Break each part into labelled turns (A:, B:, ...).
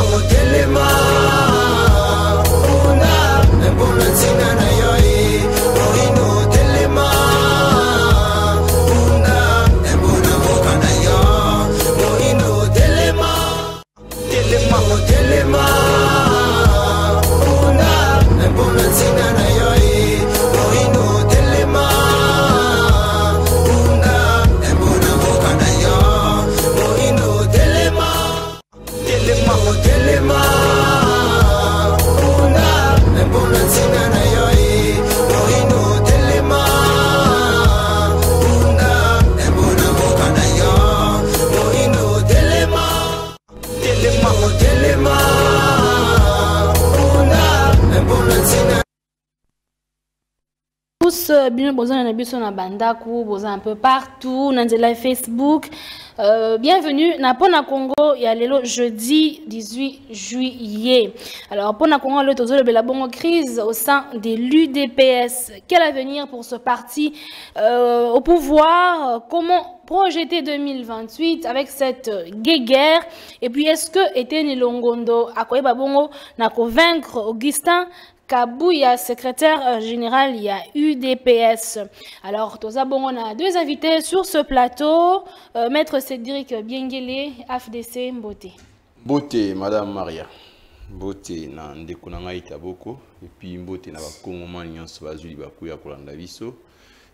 A: Como telema
B: biso na bandaku boza un peu partout na nzela facebook. Euh, bienvenue. Na mpona congo ya lelo jeudi 18 juillet. Alors mpona congo lelo tozolobela bongo crise au sein de l'udps quel avenir pour ce parti euh, au pouvoir? Comment projeter 2028 avec cette guéguerre? Et puis est-ce que Etienne Longondo akoyeba bongo na convaincre Augustin Kabouya, secrétaire euh, général, il y a UDPS. Alors, Toza Bongo, on a deux invités sur ce plateau. Euh, Maître Cédric Biengele, AFDC Mbote.
C: Beauté, Madame Maria. Beauté, na ndeko na ngai taboko. Et puis mbote na bakongomani nyonso bazwi bakuya kolanda biso.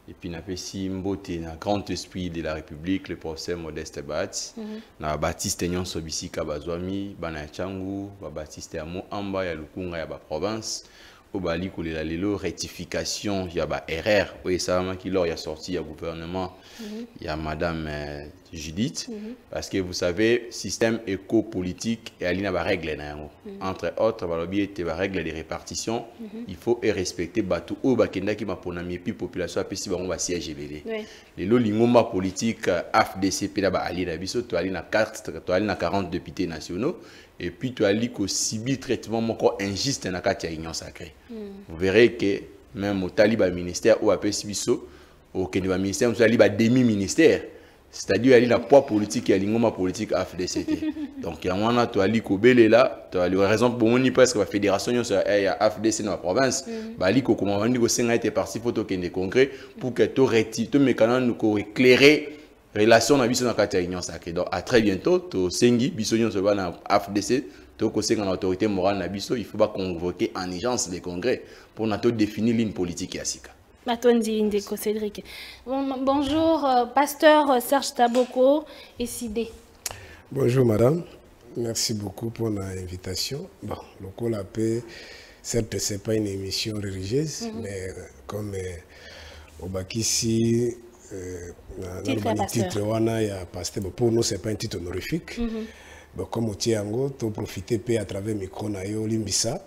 C: Et puis napesi mbote na grand esprit de la République, le professeur Modeste Bat. Na Baptiste nyonso bisika bazwami, bana changu, ba Baptiste ya Moamba ya Lukunga ya ba province. Oyo bali kolela lelo rectification ya ba erreur. Oyo esalamaki lors ya sortie ya gouvernement ya madame euh, Judith. Parce que vous savez système éco-politique eyali na barègle na yango entre autres balobi ete barègle de répartition il faut e respecter bato oyo bakendaki maponami epuis population apesi bango basiège ebele lelo lingomba politique euh, afdc mpe na baallie na biso toali na 4 toali na 40 députés nationaux et puis toali kosibi traitement moko injuste kati ya union sacrée. Vous verrez que même otali baministère oyo apesi biso okende baministère mosusu ali bademi ministère c'est-à-dire ali na poids politique ya lingomba politique te donc yango wana toali kobelela toali raison bomoni presque bafédération nyonso ya ya afdc na baprovince bali kokoma bandi kosenga ete parti fo tokende congrès pour que tomeka nanu koéclairer relation na biso na kati ya union sacrée donc à très bientôt tosengi biso nyonso bana afdc tokosenga na autorité morale na biso il faut baconvoquer en urgence les congrès pour na todéfinir ligne politique ya sika
B: Matondi Ndeko Cédric. Bon- bonjour, euh, pasteur Serge Taboko et Sidé.
D: Bonjour madame, merci beaucoup pour l'invitation. Bon, le col la paix, certes ce n'est pas une émission religieuse, mais euh, comme euh, au Bakissi, euh, na-
B: Titre
D: wana ya pasteur, bon, pour nous ce n'est pas un titre honorifique. Bon, comme au Tiango, tu profiter peu à travers micro na yo limbisa.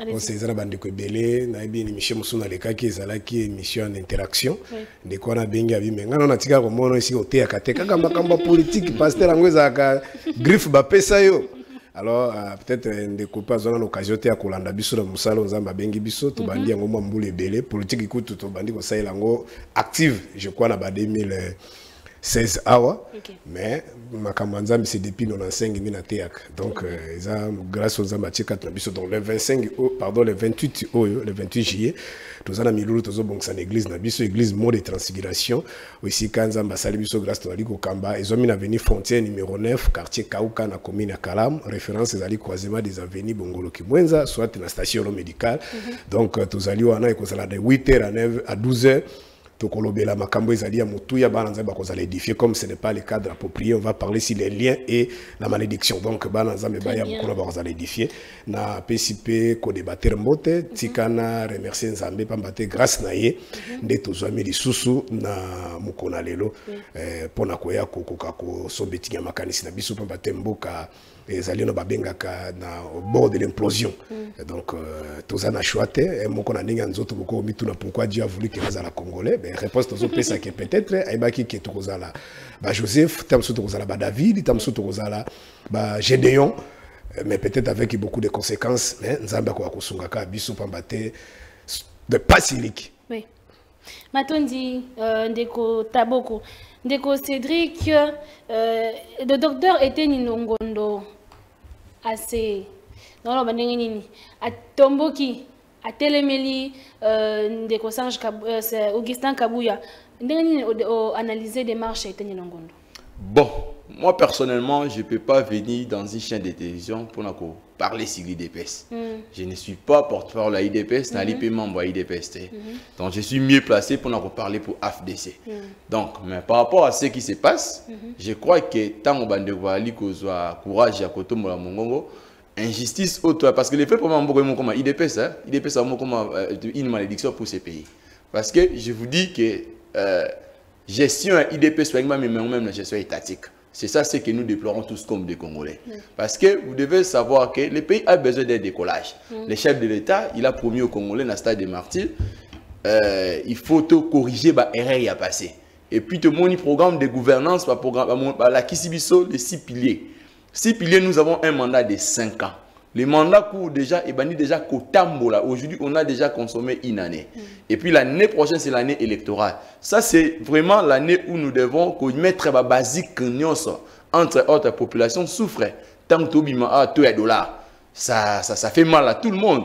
B: Allez-y.
D: On eza na bandeko ebele nayebi émission mosusu nalekaki ezalaki émission en interaction. Ndeko wana abengi abime ngai nano natika komona esika oteyaka te. Kaka makambo ya politike paster yango ezalaka griffe bapesa yo alors euh, peut-être ndeko mpe azwa na occasion te ya kolanda biso na mosala nzambe abengi biso tobandi yango mwa mbula ebele. Politike kutu tobandi kosalela yango active je crois na ba 2016 awa
B: Ok.
D: mais makambo ya nzambe c'est depuis 95 ngai nateyaka donc euh, eza grâce nzambe atie kati na biso. Donc le 25 o- pardon le 28 oyo le 28 juillet toza na milulu tozobongisa na église na biso église mot de transfiguration. Esika nzambe asali biso grâce tozali kokamba. Ezwami na avenue frontière numéro 9 quartier kauka na commune ya kalam. Référence ezali croisement des avenues bongoloki mwenza soit na station lo médicale donc euh, tozali wana ekozala de 8 heures à 9 à 12 heures tokolobela makambo ezali ya motuya bana nzambe bakozala édifié comme ce n'est pas le cadre approprié. On va parler sur les liens et la malédiction. Donc bana nzambe baya mokolo bakozala édifié na pesi mpe kodebatere mbote tika na remercier nzambe pamba te grâce na ye nde tozwami lisusu na mokolo na lelo eh, mpona koya kokoka kosombetinya makanisi na biso pamba te mboka ezali no babengaka na au bord de l'implosion donc euh, toza na choix te eh, moko na ndenge ya nzoto boko mituna pourquoi dieu a voulu ke nazala congolais? Ben réponse tozopesaki peut-être ayebaki ke tokozala bajoseph ta mosusu tokozala badavid ta mosusu tokozala bagédéon Euh, mais peut-être avec beaucoup de conséquences mais nzambe akoka kosungaka biso pamba te de pasiliki
B: Oui. Matondi euh, Ndeko Taboko. Ndeko Cédric, euh, le docteur était Ninongondo. Ase naoloba ndenge nini atomboki atelemeli ndeko c'est augustin kabuya. Ndenge nini o- o- analyser démarche ya eteni longondo
C: Bon, moi personnellement, je ne peux pas venir dans une chaîne de télévision pour parler sur l'IDPS. Je ne suis pas porte-parole à l'IDPS, n'a pas membre à l'IDPS. te. Donc je suis mieux placé pour nous parler pour AFDC. Donc, mais par rapport à ce qui se passe, je crois que tant que nous avons courage à côté de injustice autre parce que les faits pour moi comme IDPS hein, IDPS a euh, une malédiction pour ces pays parce que je vous dis que euh, gestion à par exemple, mais même la gestion étatique. C'est ça ce que nous déplorons tous comme des Congolais. Parce que vous devez savoir que le pays a besoin d'un décollage. Le chef de l'État il a promis aux Congolais dans le stade des martyrs euh, il faut tout corriger bah erreur y a passé. Et puis tout mon programme de gouvernance par programme par la Kisibiso les six piliers. Six piliers nous avons un mandat de 5 ans le mandat court déjà et banni déjà Kotambola. Aujourd'hui on a déjà consommé une année. Et puis l'année prochaine c'est l'année électorale. Ça c'est vraiment l'année où nous devons mettre la basique entre autres populations souffrent tant que tobima ah to ya dollar ça, ça, ça fait mal à tout le monde.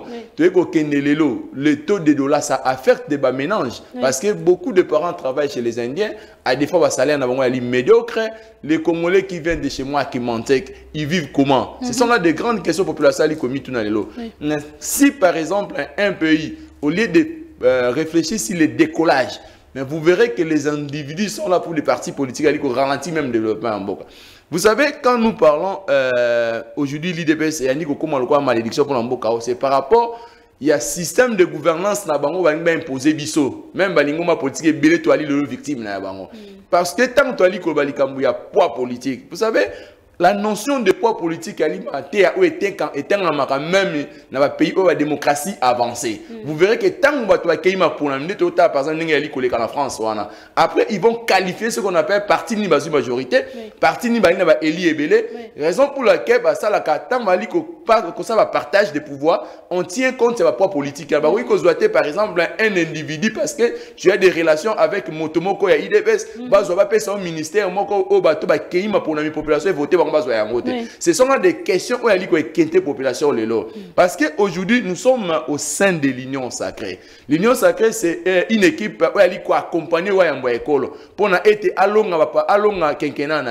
C: Kenelelo, le taux de dollars, ça affecte des ménages. Parce que beaucoup de parents travaillent chez les Indiens. À des fois, le salaire est médiocre. Les Congolais qui viennent de chez moi, qui mentent, ils vivent comment? Ce sont là des grandes questions populaires qui commis tout dans. Mais Si par exemple, un, pays, au lieu de euh, réfléchir sur le décollage, mais vous verrez que les individus sont là pour les partis politiques, qui ralentissent même le développement en Boka. Vous savez, quand nous parlons euh, aujourd'hui l'IDPS et Yannick quoi malédiction pour l'Amboka, c'est par rapport il y a système de gouvernance na bango balingi imposer biso même balingo ma politique ebele to ali le victime na bango parce que tant to ali ko balikambu ya poids politique. Vous savez la notion de poids politique alimentaire ou était quand était même dans le pays où la démocratie avancée. Vous verrez que tant que tu as pour la minute par exemple na France après ils vont qualifier ce qu'on appelle parti ni basu majorité. Parti ni bali na ba eli ebele raison pour laquelle ba ça la tant ko ko ça va partage de pouvoir on tient compte de poids politique. Ba oui ko zoate par exemple un individu parce que tu as des relations avec motomoko ya IDPS ba zo ba pesa au ministère moko o bato ba keima pour la population et voter ce sont des questions oyo ali koekente population lelo parce que aujourd'hui nous sommes au sein de l'union sacrée. L'union sacrée c'est euh, une équipe ali koaccompagner oyo yambo ya ekolo mpona ete alonga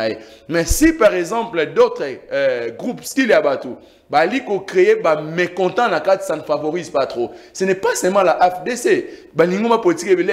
C: ye mais si par exemple d'autres euh, groupes style ya bato bali créer ba mécontent na kati ça ne favorise pas trop. Ce n'est pas seulement la FDC balingo ma politique ebele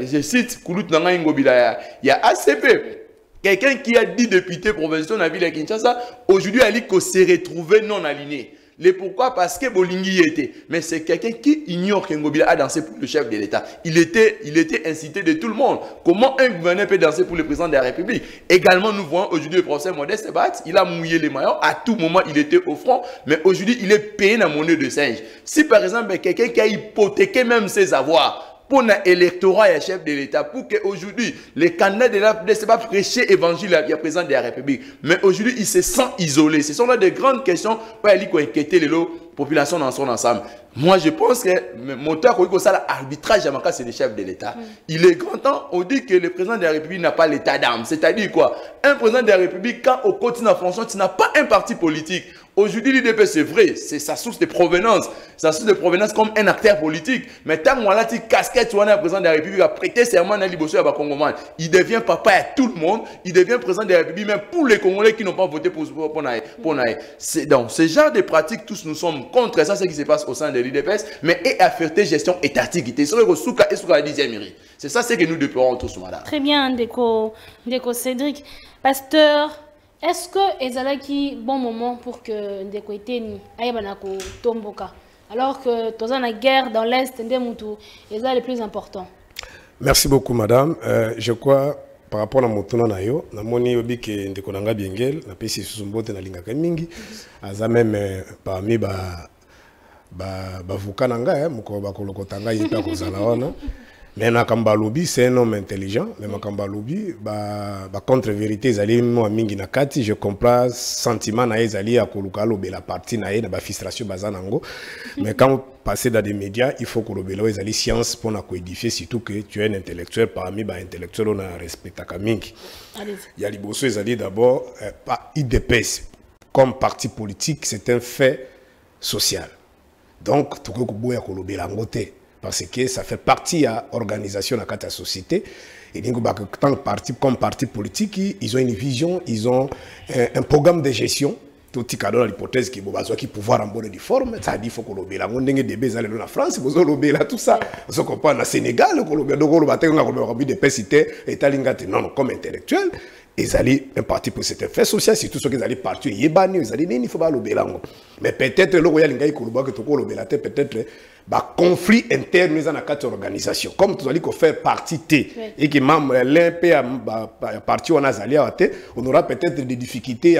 C: je cite kulutu na ngai ngobila ya ACP Quelqu'un qui a 10 députés provinciaux dans la ville de Kinshasa, aujourd'hui, Ali ko s'est retrouvé non aligné. Pourquoi? Parce que Bolingi était. Mais c'est quelqu'un qui ignore qu'Ngobila a dansé pour le chef de l'État. Il était, il était incité de tout le monde. Comment un gouverneur peut danser pour le président de la République? Également, nous voyons aujourd'hui le professeur Modeste Bat. Il a mouillé les maillots. À tout moment, il était au front. Mais aujourd'hui, il est payé dans monnaie de singe. Si par exemple, quelqu'un qui a hypothéqué même ses avoirs, pour l'électorat et chef de l'État, pour qu'aujourd'hui, les candidats de la ne se pas prêcher l'évangile à la président de la République. Mais aujourd'hui, ils se sentent isolés. Ce sont là des grandes questions pour aller inquiéter les populations dans son ensemble. Moi, je pense que mon temps, ça, l'arbitrage, c'est le chef de l'État. Il est grand temps, on dit que le président de la République n'a pas l'état d'âme. C'est-à-dire quoi? Un président de la République, quand au quotidien en fonction, tu n'as pas un parti politique. Aujourd'hui, l'IDP, c'est vrai, c'est sa source de provenance. Sa source de provenance comme un acteur politique. Mais tant a dit casquette, tu un président de la République a prêté serment à l'Ibosso à Congoman. Il devient papa à tout le monde. Il devient président de la République, même pour les Congolais qui n'ont pas voté pour, pour, pour, pour. C'est donc ce genre de pratiques, tous nous sommes contre ça, ce qui se passe au sein de l'IDPS, mais et affecter gestion étatique. C'est que et. C'est ça ce que nous déplorons tous, madame.
B: Très bien, Ndeko, Ndeko Cédric. Pasteur, est-ce que ezalaki bon moment pour que Ndeko Eteni ayebana ko tomboka alors que toza na guerre dans l'est nde mutu eza le plus important.
D: Merci beaucoup, madame. Euh, je crois, par rapport à mon tournant, na moni obi ke ndeko biengel, na pesi susumbote na lingaka mingi, aza même euh, parmi ba ba na ngai, eh, bakolokota ngai akozala wana. Mais makambo alobi c'est un homme intelligent. Mais makambo alobi ba ba contre vérité ezali mwa mingi na kati je comprends sentiment na ye ezali ya koluka alobela parti na ye na bafrustration baza nango mais quand passer dans des médias il faut kolobela oyo ezali science mpona koédifier surtout que tu es un intellectuel parmi baintellectuel oyo na respectaka mingi. Ya liboso ezali d'abord euh, pas idps comme parti politique c'est un fait social. Donc tokoki koboya kolobela yango te parce que ça fait partie ya organisation kati ya société elingi baka tant parti comme parti politique ils ont une vision ils ont un, un programme de gestion na l'hypothèse ke bo bazwaki pouvoir en bonne et forme ça dit faut kolobela yango ndenge debe eza lelo na france bozolobela tout ça ozo comprendre na sénégal kolobela donc oloba te nga kolobela kabi depesi te etalinga te non non comme intellectuel ezali un parti pour cet fait social surtout soki ezali parti eyebani ezali nini fo balobela yango mais peut-être eloko ya lingai koloba ke tokolobela peut-être baconflit interne kati ya organisation. Comme tozali kofaire partie te eke membre l'un mpe ya ba- ba- ya parti wana azali awa te on aura peut-être des difficultés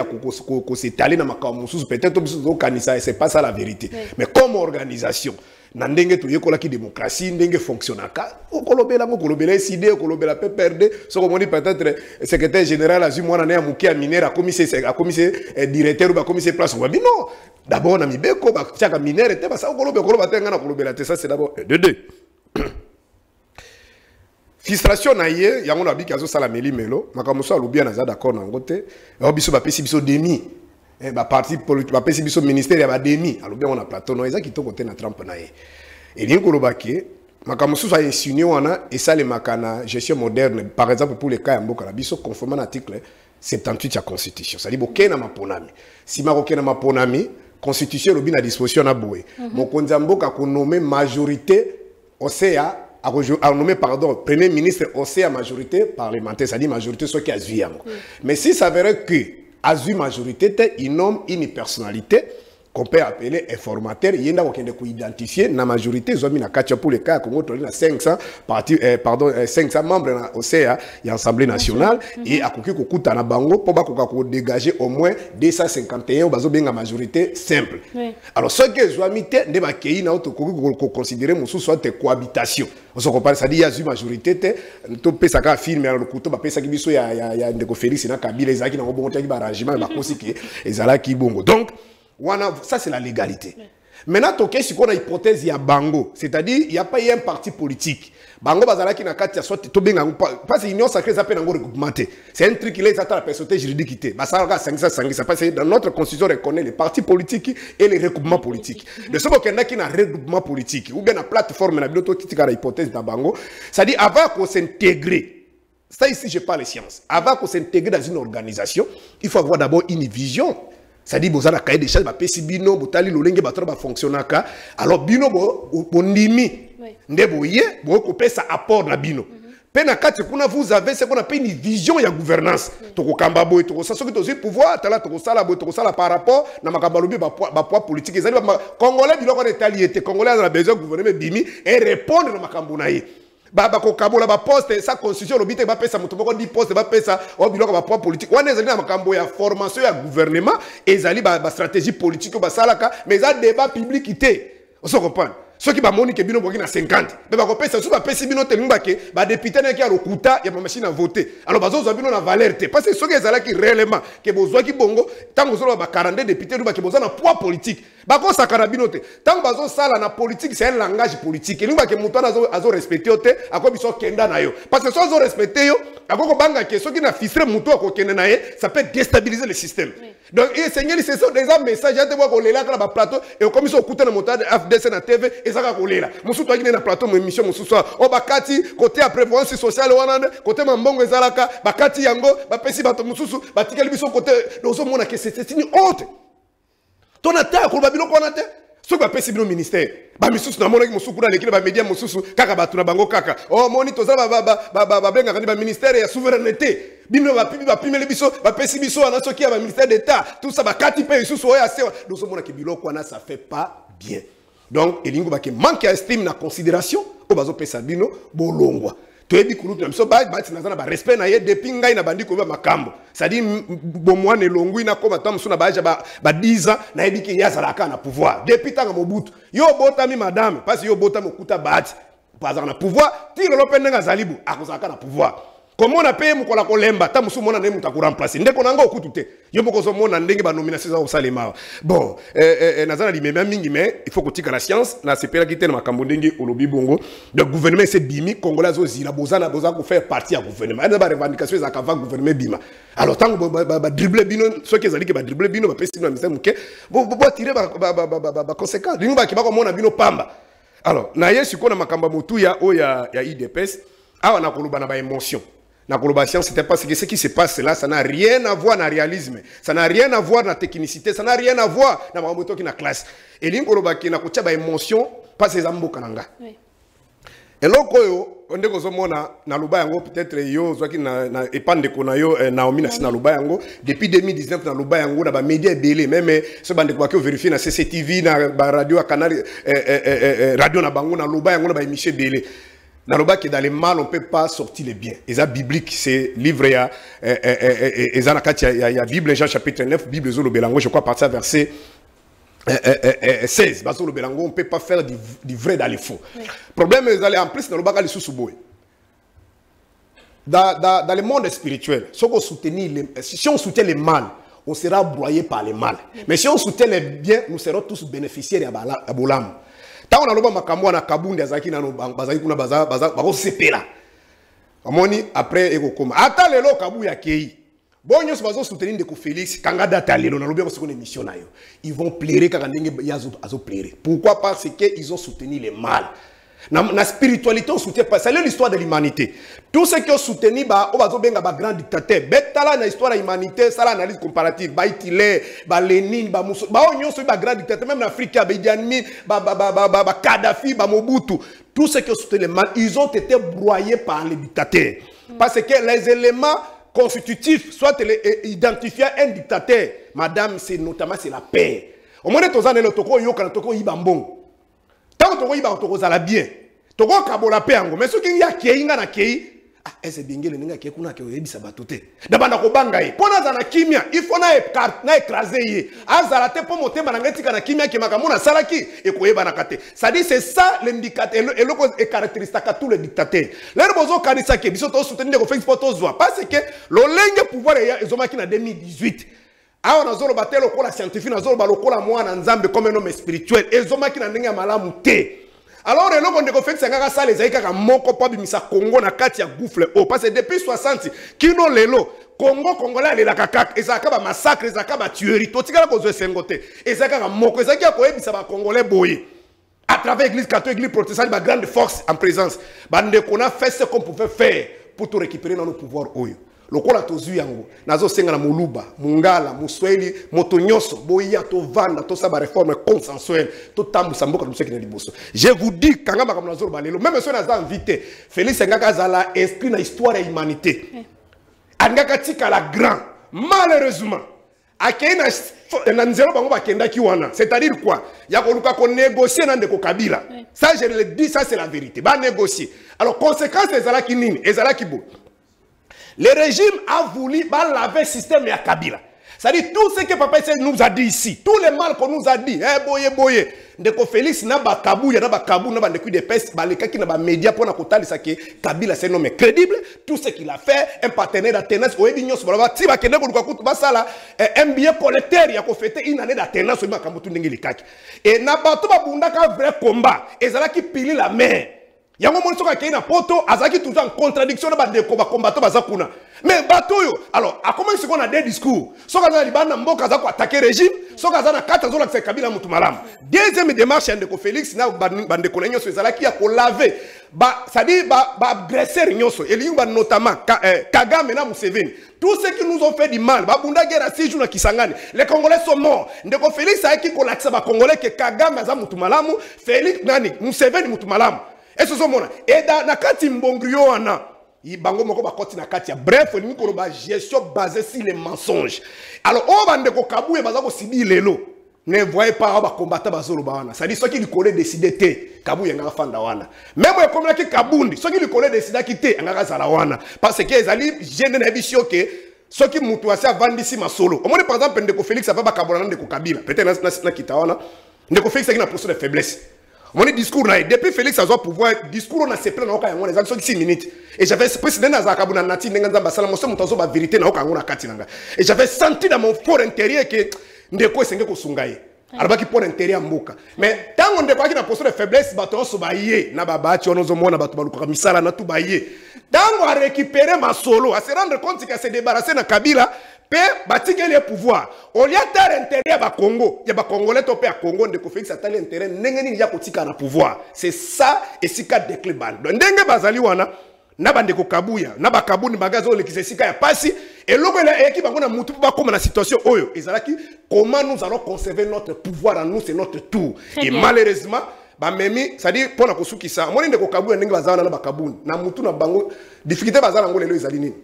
D: kosetale na makambo mosusu. Peut-être c'est pas ça la vérité. Mais comme organisation na ndenge toyekolaki démocratie ndenge fonctionnaka okolobela yango kolobela eside okolobela pprd soki omoni peut-être secrétaire général azwi mwana na ya moke ya minere akomi se akomi se eh, directeur oyo bakomi se place obabi non d'abord na mibeko batiaka minere te basa okoloba okoloba te ngai na kolobela te. Ça c'est d'abord eh, de deux. Frustration na ye yango na biki azosala melimelo makambo mosusu alobi naza d'accord na yango te yango biso bapesi biso demi Eh, baparti politique bapesi biso ministère ya bademi alobi yango na plateau. No eza kitoko te na trumpe na ye. Elingi koloba ke makambo mosusu ainsinie wana esalemaka na gestion moderne par exemple pour le cas ya mboka na biso conforme na article 78 ya constitution. Cestadi bokei na maponami. Nsima kokei na maponami constitution elobi na disposition na boye. Mokonzi ya mboka akonome majorité oseya nommé pardon premier ministre à majorité parlementaire c'est-à-dire majorité soki azwi yango. Mais si ça verait que azwi majorité te il nomme une personnalité qu'on peut appeler informateur yenda kokende koidentifier na majorité ezwami na kati ya pour le cas congo toli na 500 parti eh, pardon eh, 500 membres na osea ya assemblée nationale et akoki kokutana bango mpo bakoka kodégager au moins 251 oyo bazobenga majorité simple
B: Oui.
D: alors soki ezwami te nde bakei na oyo tokoki koconsidere mosusu ate cohabitation osokopana sadi ya azwi majorité te topesaka filme ya lokuto bapesaki biso ya, ya, ya ndeko félix na kabila ezalaki nango bongo tiaki baarrangement bakosi ke ezalaki bongo donc wana ça c'est la légalité. Maintenant tokei sikoyo na hypothèse ya bango. C'est-à-dire il y a pas eu un parti politique. Bango na soit parce que union sacrée regroupement te c'est un truc là eza ta la personnalité juridique sangisa sangisa parce que dans notre constitution reconnaît les partis politiques et les regroupements politiques. De soki okendaki na regroupement politique. Ou bien na plateforme na bino tokitika na hypothèse na bango. C'est-à-dire avant qu'on s'intégrer ça ici, je parle science. Avant qu'on s'intègre dans une organisation, il faut avoir d'abord une vision. C'est-à-dire, vous avez un cahier des charges, vous bino, vous avez l'olenge, vous avez fonctionner. Alors, bino, vous ndimi. Vous avez ça apport na bino. Pe na kati kuna vous avez ce qu'on appelle une vision ya gouvernance. Toko kamba boy, toko sa soki tozi pouvoir, tala toko sala boy, toko sala par rapport na makamba lobi ba ba poids politique. Ezali ba congolais biloko na etali ete congolais a besoin de gouverner bimi et répondre na makambo na ye. Ba- bakokabola baposte sa constitution olobi te bapesa moto moko di poste bapesa oyo biloko bapoa politique. Wana ezali na makambo ya formation ya gouvernement ezali ba- bastratégie politique oyo basalaka mais eza débat public te. Oso comprendre soki bamoni ke bino boki na 50 mpe bakopesa so bapesi bino te ningibake badepute naki ya lokuta ya bamashine à voter. Alors bazozwa bino na valeur te. Parce que soki ezalaki réellement ke bozwaki bongo ntango ozoloba ba 42 député nubake boza na poids politique. Bakosaka na bino te. Ntango bazosala na politique c'est un langage politique. Elingi bake moto wana azo- azorespecte yo te ako biso okenda na yo. Parce que so azorespecte yo ako kobanga ke soki na fistre moto akokende na ye ça peut déstabiliser le système donc esengeli sont déjà message ate bwa kolelaka na baplateau ekomi so okuta na moto ya fdc na tv ezaka kolela mosusu akine na plateau mo émission mosusu awa o bakati kote ya prévoyance sociale wana nde kote mambongo ezalaka bakati yango bapesi bato mosusu batikeli biso kote ozomona ke c'est une honte. Tona te akoloba biloko wana te soki bapesi bino ministère bamisusu namonaki mosusu kuna kaka ya souveraineté. Bino baministère d'état. Ça fait pas bien. Donc elingi bake manque ya estime na considération oyo bazopesa bino bolongwa toyebi kulutu na biso ba- bati naza na barespect na ye depuis ngai na bandi koyeba makambo. Cestadire bomwana elongwi nakoma ta mosusu na baage ba ba 10 ans nayebi ke ye na pouvoir. Depuis ntango mobutu yo obotami madame mpasi yo obotami okuta bati azalaka na pouvoir ti mpe ndenge na pouvoir komona mpe ye mokola kolemba ta mosusu mona nde moto akoremplace ndeko na nga okutu te. Yo moko ozomona ndenge banomination eza kosalema awa bon eh, eh, eh, naza na limemia mingi mais il faut kotika na science nasepelaki te na makambo ndenge olobi bongo. Donc gouvernement ese bimi congolais azozila boza na boza kofaire partie ya gouvernement. Eza barevendication ezalaka va gouvernement ebima alors ntango badrible bino soki ezali ke badrible bino bapesi bino na mise moke boatire baconséquence lingo baki bakomona bino pamba. Alors na ye sikoyo na makambo ya motuya oyo ya, idps awa na koloba na baémotion na koloba science c'était parce que ce qui se passe là. Ça n'a rien à voir na réalisme. Ça n'a rien à voir na technicité. Ça n'a rien à voir na makambo etoki na classe. Na mpasi eza mboka na nga.
B: Oui.
D: eloko oyo ndenge ozomona naloba yango peut-être yo ozwaki na, na epa ndeko na yo eh, naomi nasi naloba yango. Depuis 2019 naloba yango na bamédia ebele meme so bandeko baki overifie na cctv na baradio ya canal eh, eh, eh, eh, eh, radio na bango naloba yango na nalobaki dans le mal on peut pas sortir le bien eza biblique c'est livre ya eh, eh, eh, eza na kati ya, ya, ya bible jean chapitre 9 bible ezolobela yango je crois partir verset eh, eh, eh, eh, 16 bazolobela yango on peut pas faire du, vrai dans le faux. Problème ezali en plus nalobaka lisusu boye dans, dans, dans le monde spirituel si on, soutenir les, si on soutient le mal on sera broyé par le mal. Mais si on soutient le bien nous serons tous bénéficiaires ya bolamu ntango naloba makambo wana kabundi azalaki nano ba- bazalaki kuna bakosepela. Omoni après ekokoma. Ata lelo kabuya akei bo nyonso bazosoutenir ndeko félix kanga data lelo nalobi yango sikoyo na émission na yo. Ils vont plaire kaka ndenge ye azo- azoplaire pourquoi? Parce que ils ont soutenu le mal na, na spiritualité on soutient pas. C'est l'histoire de l'humanité. Tout ce qui ont soutenu ba oyo bazobenga bagrand dictateur. Betala na histoire ya humanité sala analyse comparative. Balénine bamuso baoyo nyonso oyo bagrand dictateur. Même na afrique ya baidi amin bakadafi bamobutu tout ce qui ont soutenu le mal ils ont été broyés par les dictateurs. Parce que les éléments constitutif, soit les- eh, identifier un dictateur, madame, c'est notamment c'est la paix. Au moins, as un toko yoka na toko yiba mbongo. Tant que toko yiba toko zala bien. Toko kabola paix ango. Mais ce qui y a kei nga na kei, ese bengele ninga kei kuna kei yebisa bato te. Da banda ko banga ye. Pona za na kimia, faut na na écraser ye. Azala te po motema na ngeti na kimia ki makamona salaki e ko yeba na kate. Ça dit c'est ça l'indicateur et loko e caractéristique à tous les dictateurs. Lero bozo kanisa ke biso to soutenir ko Facebook to zwa parce que lolenge pouvoir ya ezomaki na 2018 awa nazoloba te lokola scientifique nazoloba lokola mwana nzambe comme un homme spirituel ezomaki na ndenge ya malamu te alors eloko ndeko félix angaka sala ezali kaka moko mpo abimisa congo na kati ya gouffle o parce que depuis 60 kino lelo congo congolais alelaka kaka ezalaka bamassacre ezalaka batuerie totikala kozwa esengo te ezali kaka moko ezalaki ya koyebisa bacongolais boye à travers l'église catholique, l'église protestante, ma grande force en présence. Bande qu'on a fait ce qu'on pouvait faire pour tout récupérer dans nos pouvoirs. Oyo. Lokola tozwi yango nazosenga na moluba mongala moswahili moto nyonso boya tovanda tosala bareforme consensuelle totambusa mboka na biso ekende liboso. Je vous dis kanga makambo nazoloba lelo. Meme soki naza invité félix engaka azala esprit na histoire ya humanité. Alingaka tikala grand malheureusement akei na, nzela bango bakendaki wana. C'est-à-dire quoi? Ya koluka konégocier na ndeko kabila. Ça je le dis ça c'est la vérité. Banégocier alors conséquence ezalaki nini? Ezalaki boye le régime a voulu laver le système ya kabila. C'est-à-dire tout ce que papa nous a dit ici tout le mal qu'on nous a dit eh, boye boye. Ndeko félix na bakabuya na bakabu na bandeko de pes balekaki na bamédia mpona kotalisa ke kabila c'est un homme crédible. Tout ce qu'il a fait un partenaire d'attenance oyebi nyonso baloba ti bakende koluka kutu basala eh, un billet collecteur ya kofete une année d'attenance oyebi makambo tu ndenge likaki. E na bato babundaka vrai combat ezalaki pili la mer yango moni soki akei na poto azalaki toujours en contradiction na bandeko bakombato baza kuna. Mais bato oyo alors akomaki sikoyo na de discours. Soki aza na libanda mboka aza koatake régime soki aza na kati azolakisa kabila motu malamu. Deuxième démarche ya ndeko félix na ban- bandeko na nyonso ezalaki ya kolave c'est-à-dire baagresser nyonso elingi banotamment eh, kagame na museveni. Tous ceux qui nous ont fait du mal babunda guerre ya six jours na kisangani les congolais sont morts. Ndeko félix ayaki kolakisa bacongolais ke kagame aza motu malamu félix nani museveni motu malamu esi ozomona eda na kati mbongo yo wana bango moko bakoti na ya. Bref olingi koloba gestion basée sur les mensonges. Alors oyo bandeko kabuye baza kosibi lelo ne voye pas awa bakombata bazoloba wana sadi soki likolo edeside te kabuye angaka fanda wana. Meme ekomelaki kabundi soki likolo edesidaki te angaka azala wana. Parce que ezali gene na yebi yo ke soki mutu asi avandisi masolo. Omoni par exemple ndeko félix ava bakabola na ndeko kabila. Peut-être na- na- nakita wana. Ndeko félix aki na posture de faiblesse omoni discours na depuis félix azwa pouvoir discours oyo na sepela nayoka yango na ezalaki soki 6 minutes. Et j'avais président nazalaka bona nati ndenge nzambe asala moso moto azoba vérité nayoka yango na kati na et j'avais senti dans mon fort intérieur ke ndeko esenge kosunga ye alobaki mpo na intere ya mboka. Mais ntango ndeko na posture de faiblesse bato nyonso baye. Na babati wana ozomona bato balukaka misala na tu baye. Ntango arécupere masolo ase rendre compte ke ase débarrasse na kabila mpe batikeli ye pouvoir. Olia tala intere ya bakongo ya bakongolais to mpe ya kongo ndeko félix atali intere ndenge nini ya kotikala na pouvoir. C'est ça esika donc ndenge bazali wana na bandeko kabuya na bakabuni bango azolekisa esika ya pasi. Eloko eyaki bango na mutu mpo bakóma na situation oyo ezalaki comment nous allons conserver notre pouvoir à nous c'est notre tour.
B: Très
D: et
B: bien.
D: malheureusement bamemi cestadire mpo na kosukisa moni ndeko kabuya ndenge bazala na bakabuni na mutu na bango difficulté baza nango lelo ezali nini?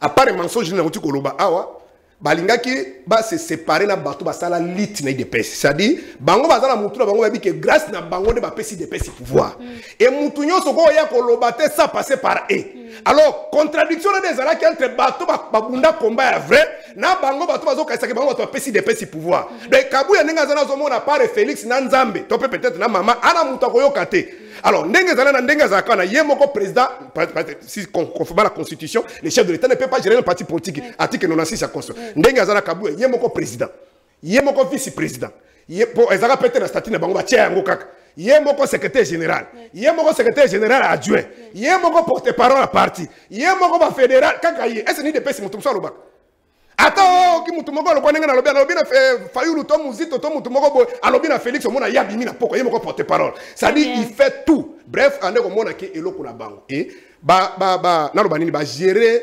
D: Apart mensonge nini nauti koloba awa balingaki base séparé na bato basala lit na idps c'est-à-dire bango baza na mutu na bango bayebi ke grâce na bango nde bapesi idps pouvoir. E mutu nyonso ko oya koloba te sans passer par e. Alors contradiction nde ezalaki entre bato ba- babunda komba ya vrai na bango bato bazokanisaki bango bato bapesi idps pouvoir. Donc kabuya ndenge aza nazomona pare félix na nzambe to mpe peut-être na mama ana mutu akoyoka te alors ndenge ezali na ndenge azalaka ye moko président si con- conformément à la constitution le chef de l'état ne peut pas gérer un parti politique. Article 96 ya constitution. Ndenge aza na kabuya ye moko président. Ye moko vice président ye po ezalaka peut-être na statut na bango batia yango kaka. Ye moko secrétaire général. Ye moko secrétaire général adjoint. Ye moko porte parole ya parti. Ye moko bafédéral kaka ye. Ese nini depesi moto mosu alobaka ata oki mutu moko alobi ndenge nalobi alobi na fayulu to muzito to mutu moko boye alobi na félix omona ye abimi na poko ye moko porte parole. C'est-à-dire
B: Bien.
D: il fait tout. Bref ande komona ke eloko na bango. E ba- ba- ba- naloba nini? Bagere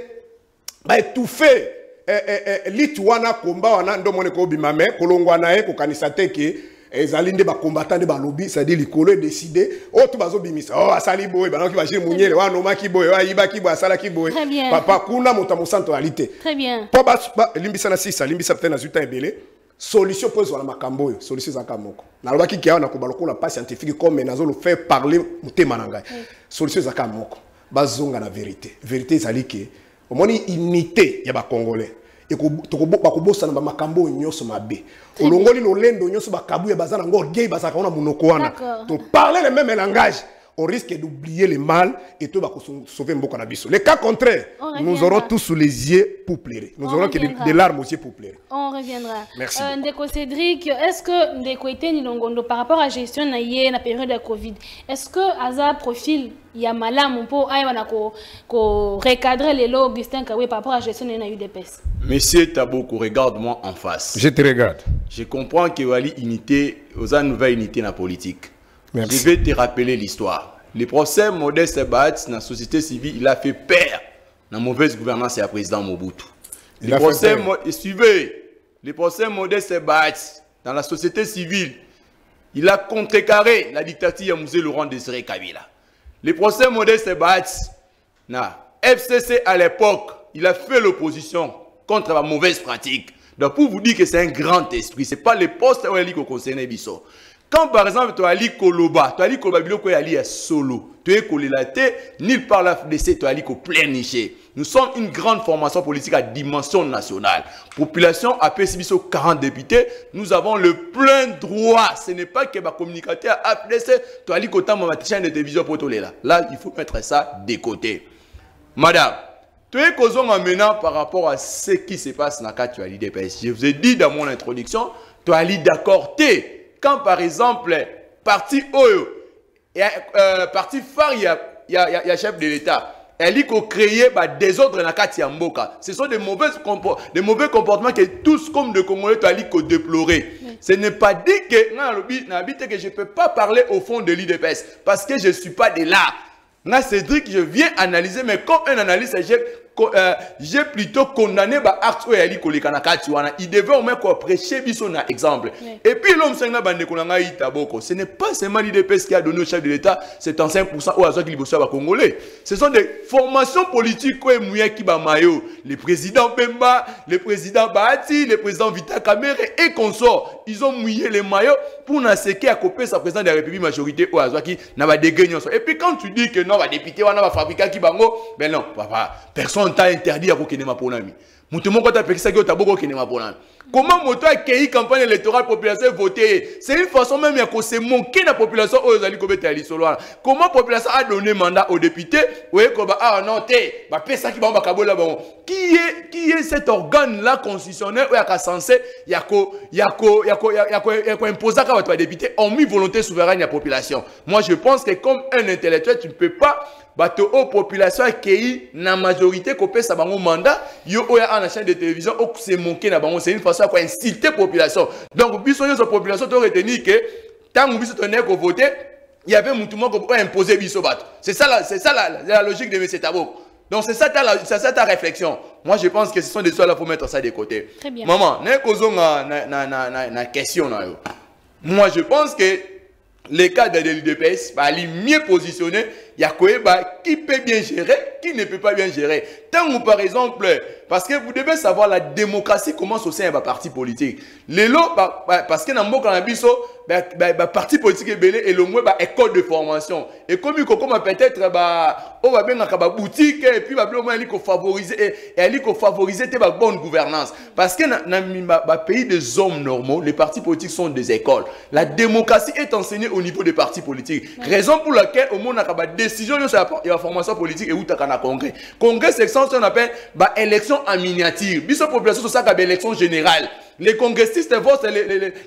D: baétouffe eh, eh, eh, liti wana komba wana nde omoni kobima me kolongwa na ye kokanisa te ke ezali nde bakombata nde balobi c'est-à-dire likolo edeside oyo to bazobimisa. O asali boye. Banaoki bajire munyele oyo anomaki boye oyo ayibaki boye asalaki boye.
B: Très bien.
D: papa kuna moto ya mosanto ali te
B: Très bien.
D: mpo elimbisa na sisa elimbisa peut-être nazwi temps ebele. Solution mpo ezwala makambo oyo solution ezalaka moko. Nalobaki ke awa nakoba lokola pas scientifique comme nazolo faire parler motema na ngai. Solution ezalaka moko. Bazonga na vérité. Vérité ezali ke omoni unité ya bacongolais bakobosana bamakambo oyo nyonso mabe. Olongoli lolendo nyonso bakabuya baza nango orgueil bazalaka ngo na monoko wana
B: D'accord.
D: to parler le même langage on risque d'oublier le mal et to bakosauver mboka na biso le cas contraire
B: On
D: nous
B: reviendra.
D: aurons tous sous les yeux pour pleurer nous
B: On
D: aurons que des, des larmes aux yeux pour pleurer
B: On reviendra.
D: Merci
B: Euh. Ndeko Cédric, est-ce que Ndeko Eteni Longondo, par rapport à la gestion ye, na période de Covid, est-ce que Aza profil ya malamu mpo aya na ko ko recadrer les lots Augustin Kawe par rapport à la gestion na UDPS
C: Monsieur Taboko, regarde-moi en face.
D: je te regarde
C: Je comprends que Wali unité, aux une nouvelle unité dans la politique.
D: Merci.
C: Je vais te rappeler l'histoire. Le procès Modeste Bat dans la société civile, il a fait peur dans la mauvaise gouvernance et à président Mobutu.
D: Il
C: le
D: a fait
C: procès,
D: peur.
C: Suivez, le procès Modeste dans la société civile, il a contrecarré la dictature de Moussé Laurent Désiré Kabila. Le procès Modeste Bat, na FCC à l'époque, il a fait l'opposition contre la mauvaise pratique. Donc pour vous dire que c'est un grand esprit, c'est pas les postes où il concerne Bisso. Quand par exemple tu as li Koloba, tu as li Koloba biloko ya li ya solo, tu es colelaté, nulle part la FDC, tu as li ko plein. Nous sommes une grande formation politique à dimension nationale. Population a Bisso 40 députés, nous avons le plein droit. Ce n'est pas que ma communicateur a FDC, tu as li Kota chaîne de télévision pour là. Là, il faut mettre ça de côté. Madame, tu es causant maintenant par rapport à ce qui se passe dans de l'IDPS. Je vous ai dit dans mon introduction, tu as dit d'accord, t'es. Quand par exemple, parti Oyo, euh, parti phare, il y a, y a- y chef de l'État. Elle dit qu'on crée bah, des ordres dans la carte Mboka. Ce sont des mauvais, des mauvais comportements que tous, comme de Congolais, tu as dit qu'on déplorer. Ce n'est pas dit que, non, que je ne peux pas parler au fond de l'IDPS parce que je ne suis pas de là. Là, Cédric, je viens analyser, mais comme un analyste, co- euh, j'ai plutôt condamné bah, acte où il koleka na kati wana. Il devait au moins prêcher biso na exemple.
B: Oui.
C: Et puis l'homme itaboko. Ce n'est pas seulement l'IDPS qui a donné au chef de l'État 75% au hasard qu'il bosse congolais. Ce sont des formations politiques quoi mouya qui ba mayo. Le président Bemba, le président Bahati, le président Vita Kamere et consorts. Ils ont mouillé les maillots pour na seke à copier sa président de la République majorité au hasard qui n'a nyonso. Et puis quand tu dis que non, va député wana va fabriquer qui bango, ben non, papa, personne t'a interdit à kokene ma ponami. moto moko atapekisaki yo taboko okendema mpona comment moto akei campagne électorale population voté ye c'est une façon même ya kose moke na population oyo ezali kobetela lisolo comment population a donné mandat au député oye koba ah non te bapesaki bango bakabola bango qui est qui est cet organe là constitutionnel oyo aka censé ya ko ya ko ya ko ya ko ya ko imposer ka bato badéputé hormis volonté souveraine ya population. Moi je pense que comme un intellectuel tu ne peux pas bato oyo population akei na majorité kopesa bango mandat yo oyo a na chaîne de télévision okose moke na bango. C'est une façon ya koinsulte population. Donc biso nyonso population toretenir ke ntango biso tonei kovote il y avait mutu moko oyo imposer biso bato. C'est ça la, c'est ça la, logique de M. Tabok donc c'est ça ta, la- c'est ça ta réflexion. Moi je pense que ce sont des choses là faut mettre ça de côté.
B: Très bien.
C: maman na, na, na, na, question moi je pense que les cadres de l'UDPS bali mieux positionnés ya koyeba qui peut bien gérer qui ne peut pas bien gérer. Tant ou par exemple parce que vous devez savoir la démocratie commence au sein ya baparti politique. Lelo ba, ba, parce que mboka na biso baparti ba, ba parti politique ebele elongwe baécole de formation. Ekomi kokoma peut-être ba oyo babengaka baboutique et puis babilo mo yali kofavorize e- eyali kofavorize te babonne gouvernance. Parce que mi- ba- bapays des hommes normaux les partis politiques sont des écoles. La démocratie est enseignée au niveau des partis politiques. Raison pour laquelle omonaka badécision nyonso ya ya formation politique eutaka na congrès. Congrès c'est sens on appelle baélection en miniature. Biso population tosalaka baélection générale. Les congressistes votent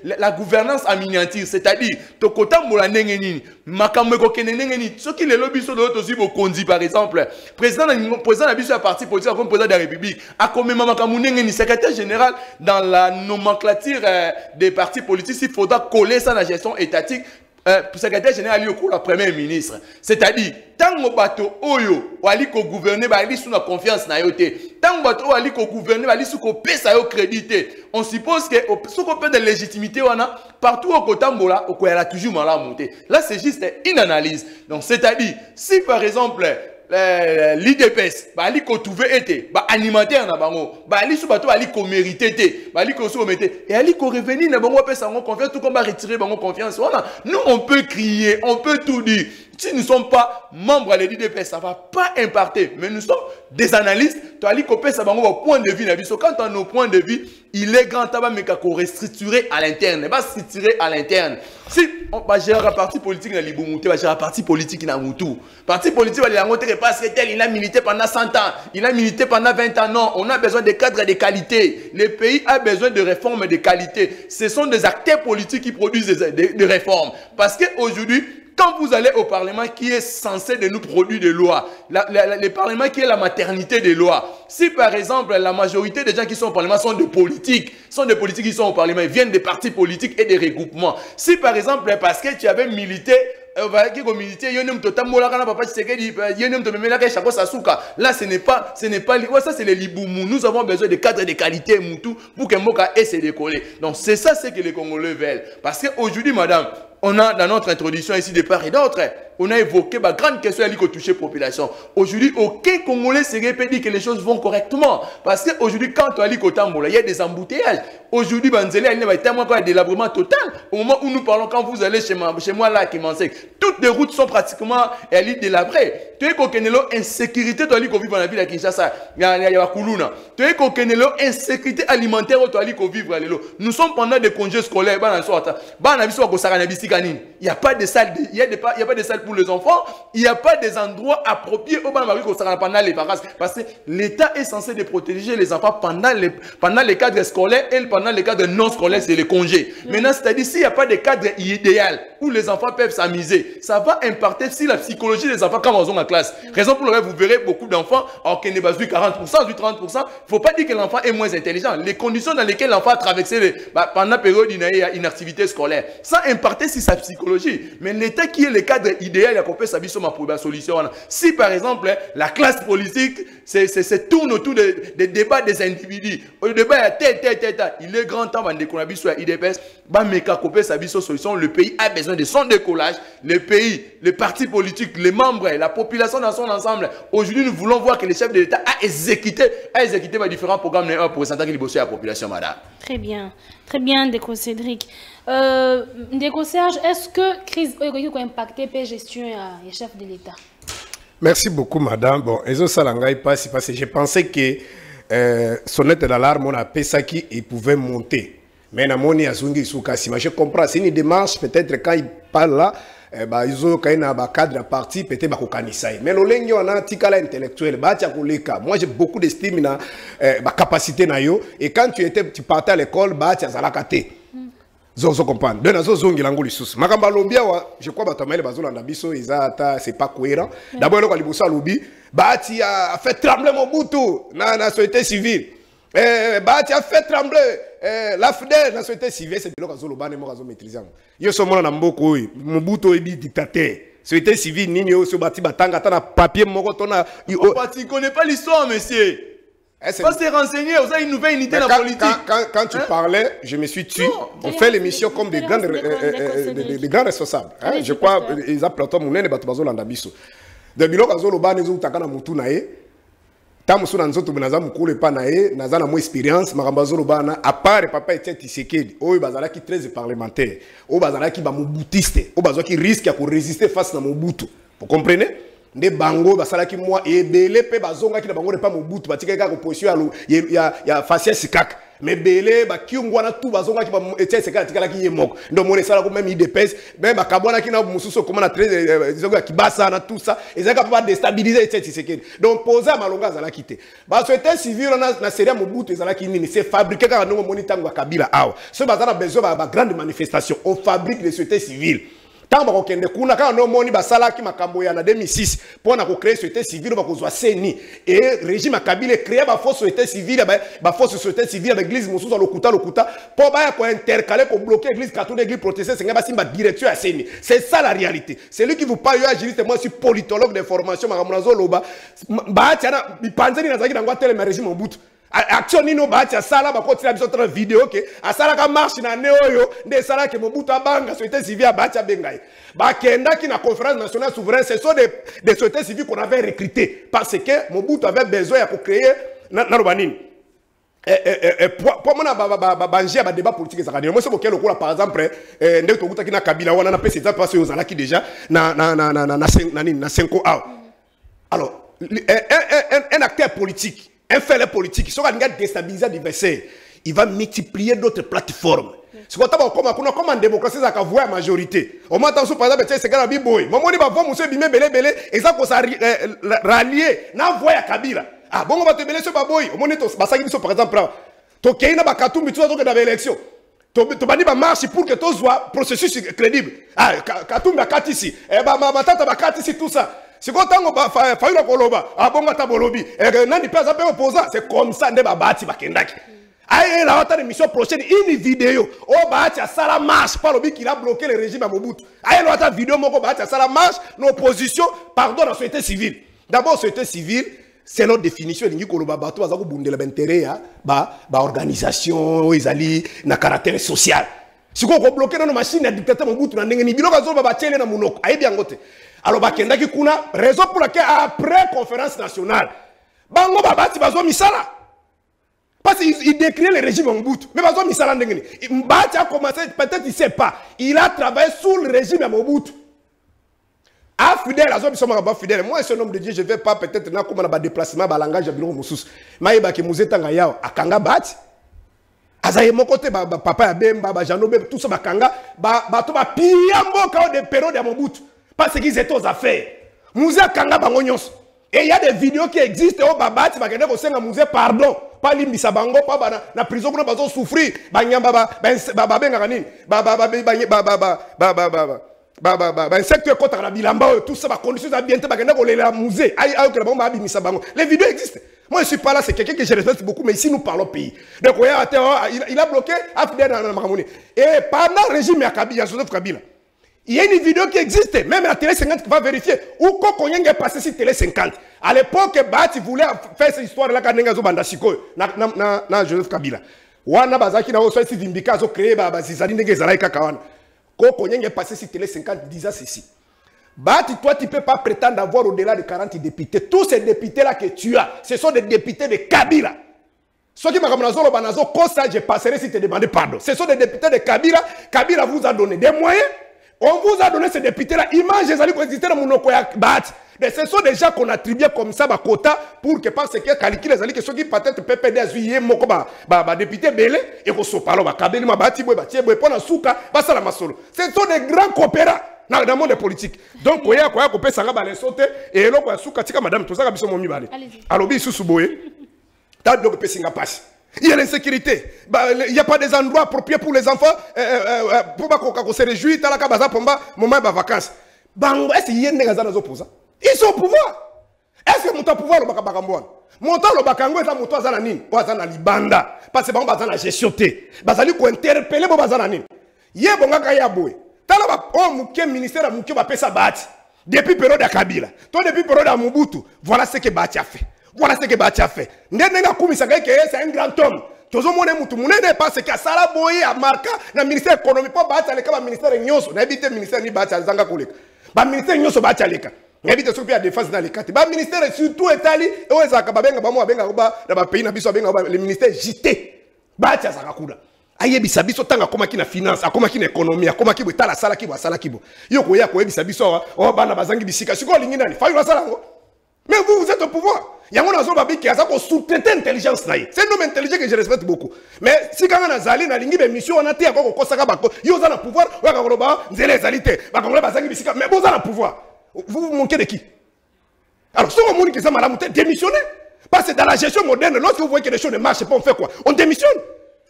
C: la gouvernance en miniature. C'est-à-dire tokotambola ndenge nini makambo ekokende ndenge nini soki lelo biso lelo tozwi bokonzi par exemple. Président na biso ya parti politique comme président de la république. Akomema makambo ndenge nini secrétaire général dans la nomenclature euh, des partis politiques il faudra coller ça na gestion étatique euh, secrétaire général ali lokola premier ministre. C'est-à-dire ntango bato oyo bali kogouverner bali su na confiance na yo te. Ntango bato oyo bali kogouverner bali su kopesa yo crédit te on suppose que op- soki opesa légitimité partout okotambola okoyala toujours malamu te. Là c'est juste une analyse. Donc c'est-à-dire si par exemple l'idps bali kotrouve ete baanimateur na bango bali so bato bali komérite te bali kosomete te eyali korevenir na bango bapesa bango confiance tout comme baretire bango confiance. Nous on peut crier on peut tout dire si nous ne sommes pas membres de l'idps ça va pas impacter. Mais nous sommes des analystes. Toali kopesa bango bapoint de vue biso quant à nos points de vue il est grand temps bameka korestructurer à l'interne. Bastructurer à l'interne. Si on bagérera parti politique na libumu te bagérera parti politique na mutu parti politique yango te parce que tel il a milité pendant 100 ans il a milité pendant 20 ans. Non on a besoin de cadres de qualité le pays a besoin de réformes de qualité ce sont des acteurs politiques qui produisent des, des- des réformes. Parce que aujourd'hui quand vous allez au Parlement qui est censé de nous produire des lois, le Parlement qui est la maternité des lois, si par exemple la majorité des gens qui sont au Parlement sont des politiques, sont des politiques qui sont au Parlement, ils viennent des partis politiques et des regroupements, si par exemple parce que tu avais milité eshako sasuka là ce n'est pas pas ouais, ça c'est les libumu nous avons besoin de cadres de qualité pour que mboka ait se décoller donc c'est ça ce que les congolais veulent. Parce que aujourd'hui madame on a dans notre introduction ici de part et d'autre, on a évoqué ma grande question qui toucher population. Aujourd'hui, aucun Congolais serait peut dire que les choses vont correctement. Parce qu'aujourd'hui, quand on lit Kotambola, il y a des embouteillages. Aujourd'hui, Banzele, a de délabrement total. Au moment où nous parlons, quand vous allez chez moi, là, qui m'en sait, toutes les routes sont pratiquement délabrées. Tu es kokenelo insécurité, tu as dit qu'on vit dans la ville à Kinshasa, il y a a Kuluna. Tu es insécurité alimentaire, tu as dit qu'on vit à. Nous sommes pendant des congés scolaires, bah. Bah, a. Il n'y a pas de salle, il y a des pas- il y a pas de salle pour les enfants, il n'y a pas des endroits appropriés au Bana pendant les vacances. Parce que l'État est censé de protéger les enfants pendant les, pendant les cadres scolaires et pendant les cadres non scolaires, c'est les congés. Maintenant, c'est-à-dire s'il n'y a pas de cadre idéal où les enfants peuvent s'amuser, ça va impacter sur la psychologie des enfants quand ils sont en classe. Raison pour laquelle vous verrez beaucoup d'enfants, alors qu'il n'est pas 40%, 30%, il ne faut pas dire que l'enfant est moins intelligent. Les conditions dans lesquelles l'enfant a traversé les- bah, pendant la période d'inactivité scolaire, ça impacte sur sa psychologie. Mais l'État qui est le cadre idéal, il a compris sa vie sur ma pour la solution. Si par exemple, hein, la classe politique se tourne autour des des débats des individus, le débat tel, tel, tel, il est grand temps de qu'on a sur IDPS, bah, mais qu'à couper sa vie sur solution, le pays a besoin de son décollage, le pays, les partis politiques, les membres, la population dans son ensemble. Aujourd'hui, nous voulons voir que le chef de l'État a exécuté, a exécuté bah, différents programmes de- pour bosse à la population, madame.
B: Très bien, très bien, Ndeko Cédric. Euh, Ndeko Serge, est-ce que crise oyo a impacté la gestion du chef de l'État
D: Merci beaucoup, madame. Bon, passe parce que je pensais que euh, sonnette d'alarme on apesaki il pouvait monter. Mais nsima je comprends. C'est une démarche peut-être quand il parle là eh, bazoyokai na bacadre ya parti peut-être ye mais lolenge wana tikala intellectuel. Batia koleka moi j'ai beaucoup d'estime na eh, bacapacité na yo. Et quand tu étais tu partais à l'école baati azalaka te zozo comprendre. Donc nazozongela yango lisusu. Makambo alobi awa je crois bato ya mayele bazolanda biso eza ata c'est pas cohérent. D'abord eloko ya liboso alobi baati a fait trembler mobutu na, na société civile. Eh, baati a fait trembler eh, la fidèle na société civile. C'est biloko azoloba ne moko azomaîtrise yango. Yo so omona na mboka oyo mobutu oyebi dictateur. Société civile nini oyo so bati batanga ata na papier moko to na i- o-
C: Bah, tu connais pas l'histoire, monsieur.
D: Eh,
C: on s'est renseigné, on a une nouvelle unité dans la politique.
D: Quand, quand, tu
C: hein?
D: parlais, je me suis tué. on fait l'émission comme des grands, des, grands responsables. Hein. Je crois,
B: eh,
D: ils appellent Platon Mounen et Batubazo Landabiso. De biloko azoloba nezo utaka na mutu na ye. Tamu suna nzoto benaza mukulu epa na ye, naza na mo expérience makambo azoloba na à part papa Etienne Tshisekedi, oyo bazalaki 13 parlementaires, oyo bazalaki ba mobutiste, oyo bazalaki risque ya ko résister face na Mobutu. Vous comprenez? Nde bango basalaki mwa ebele mpe bazongaki na bango repa mobutu. Batikaki kaka position ya ya- ya, faciès kaka me ebele bakiungu wana tu bazongaki etienne sekedi atikalaki ye moko. Nde omona esalaki meme idps me bakabwanaki na mosusu okoma na zongo ya kibasa na tout ça. Ezalaki mpo badestabilize etienne tisekedi donc poza ya malongo azalaki te. Basociété civile wana na série ya mobutu ezalaki nini? C'est fabriqué kaka ndenge omoni kabila. Awa. Soki baza na besoin ba- bagrande manifestation. On fabrique les sociétés civiles ntango bakokende kuna kaka nomoni basalaki makambo ya na 2006 mpo na kocrée société civile bakozwa seni. E régime ya kabila ecrée bafausse société civile ya ba- bafausse société civile ya baeglise mosusu ya lokuta lokuta mpo baya kointercale kobloke église catholique église protestant esengai basimba direction ya seni. C'est ça la réalité. Celui qui vous parle yo agiliste moi je suis politologue de formation makambo nazoloba baatia na bipanzani nazalaki nango atelema régime mobutu action nini oyo baati asala bakotila biso tana video ke asalaka marche na ne oyo nde esalaki mobutu abanga société civile abaati abenga ye bakendaki na conférence nationale souveraine ce sont des, des sociétés civiles qu'on avait recruté parce que mobutu avait besoin ya kocréer na- naloba nini? Eh, eh, eh, po mona ba- ba- ba- ba- bange ya badébat politique ezalaka nini? Mosi boke lokola par exemple ndenge tokutaki na kabila wana napesi exemple parce oyo ozalaki déjà na, na, na, na, na, na, cin- na nini? Na cinco awa alors li- un, un, un, un acteur politique un fait politique soki il va multiplier d'autres plateformes. Sikota bakoma kuna koma démocratie ezalaka voi ya majorité? Omata mosusu par exemple tie eseka na biboye momoni bavoi mosusu ebimi ebeleebele eza kosa eh, rallier. Na voi ya kabila. Ah bongo bato ebele so baboyi omoni basaki biso par exemple awa tokei na bakatumbi tuza tokenda baélection To- tobandi bamarche pour que tozwa processus crédible. Ah, Ka- katumbi akatisi eh, ba- ba- batata bakatisi tout ça sikoyo ntango fayula koloba. Abongo ata bolobi. Eh, nani mpe aza mpe opposant c'est comme ça nde babati bakendaki ayela ata na émission prochaine une vidéo. Oyo baati asala marche mpo alobi qu'il a bloqué le régime ya mobutu. Ayela ata video moko baati asala marche na opposition pardon na société civile. D'abord société civile c'est notre définition elingi koloba. Bato baza kobundela baintere ya ba- baorganisation oyo ezali na caractère social. Sikoyo kobloke nano machine ya dictateur mobutu na ndenge nini biloko azoloba batiele na monoko. Ayebi yango alors bakendaki kuna raison pour laquelle après conférence nationale bango babati bazwa misala parce qu'il il décrit le régime en Mobutu. Mais bazwa misala ndenge nini Mbati a commencé, peut-être il sait pas. Il a travaillé sous le régime ya Mobutu. Ah, fidèle, azo biso makaba fidèle. Moi, ce homme de Dieu, je vais pas peut-être na comme ba déplacement ba langage ya biloko mosusu. Mayeba ke muzeta nga yao akanga bati. azaye ba- ba- papa ya bemba tout ça bakanga ba- bato bapia mboka oyo de période ya mobutu parce qu'ils étaient aux affaires. Mouza Kanga Bangonyos. Et il y a des vidéos qui existent. Oh, Babati, Bagende, Kosenga, pardon. Pas l'Imbissabango, pas na prison pour nous souffrir. Banyamba, Baba, Bengarani, Baba, Baba, Baba, Baba, Baba. bainsecte ekɔtaka na bilamba oyo tout ça bacondition eza bien te bakenda kolela musée ayokela bango babimisa bango les vidéos existent moi je suis pas là c'est quelqu'un que je respecte beaucoup mais ici nous parlons pays donc il a bloqué afdr et pendant régime ya kabila ya joseph kabila il y a une vidéo qui existe, même la télé 50 qui va vérifier. Où Kokonyeng est passé sur télé 50. À l'époque, Bati voulait faire cette histoire-là quand Nenga Zobanda Siko, na, Joseph Kabila. Wana Bazaki na Oso si Vimbika zo créé ba Bazizani Nenge Zalai Kakawana. Kokonyeng est passé sur télé 50 disant ceci. Bati, toi, tu ne peux pas prétendre avoir au-delà de 40 députés. Tous ces députés-là que tu as, ce sont des députés de Kabila. Ceux qui m'ont dit je passerai si te demander pardon. Ce sont des députés de Kabila. Kabila vous a donné des moyens. On vous a donné ces députés-là. Image, ils exister dans mon ce sont des gens qu'on attribue comme ça, ma quota, pour que parce que les alliés, que ceux qui peut-être PPD a suivi, moko, ba, ba, ba, député belé, et qu'on se parle, ba, kabeli, ma bati, boy, ba, tie, boy, pona souka, ba, ça la masolo. Ce sont des grands coopérants dans le monde politique. Donc, koya, koya, kopé, sanga, ba, les sauter, et l'eau, quoi, souka, tika, madame, tout ça, biso, momi, balé.
B: Allez-y.
D: Alors, bi, sous boye, t'as de l'opé, singa, passe. Il y a l'insécurité. Bah, Il n'y a pas des endroits appropriés pour les enfants. Euh, euh, euh, pour qu'on se réjouisse, t'as la kabaza, pomba, moment de vacances. Bango, est-ce qu'il y a des gens opposants Ils sont au pouvoir. Est-ce que mon pouvoir le baka bakamboana moto alobaka yango eza moto aza na nini? Oyo aza na libanda. Parce bango baza na gestion te. Bazali kointerpele bo baza na nini? Ye bongaka ya boye tala ba- oyo moke ministère ya moke bapesa bahati depuis période ya kabila. To depuis période ya mobutu voilà ce que bahati a fait voilà ce que bahati a fait. Nde ndenge ye c'est un grand homme. Tozomona mutu monene parce que asala boye amarka na ministère économie mpo bahati aleka baministère nyonso. Nayebi te ministère ni bahati azanga koleka. Baministère nyonso bahati aleka nayebi te soki mpe ya défense na aleka te baministère surtout etali oyo ezalaka babenga bamo babengaka ba na bapays na biso babengaka ba- le ministère jité bahati azalaka kuna ayebisa biso ntango akomaki na finance akomaki na économie akomaki boye tala asalaki bo asalaki bo yo koya koyebisa biso awa oyo bana bazangi bisika. Sikoyo olingi nani? Fayo asala yango? Mais vous, vous êtes au pouvoir. yango nazo babiki aza kosous-traiter intelligence na c'est un homme intelligent que je respecte beaucoup. Mais sikanga nazali nalingi bemission wana te yako kokosaka bako yo oza na pouvoir oyaka koloba nzela ezali te. Bakongole bazangi bisika. Mais boza pouvoir. Vous vous manquez de qui? Alors soki omoni keza malamu te démissionnez. Parce que dans la gestion moderne lorsque vous voyez que les choses ne marchent pas on fait quoi? On démissionne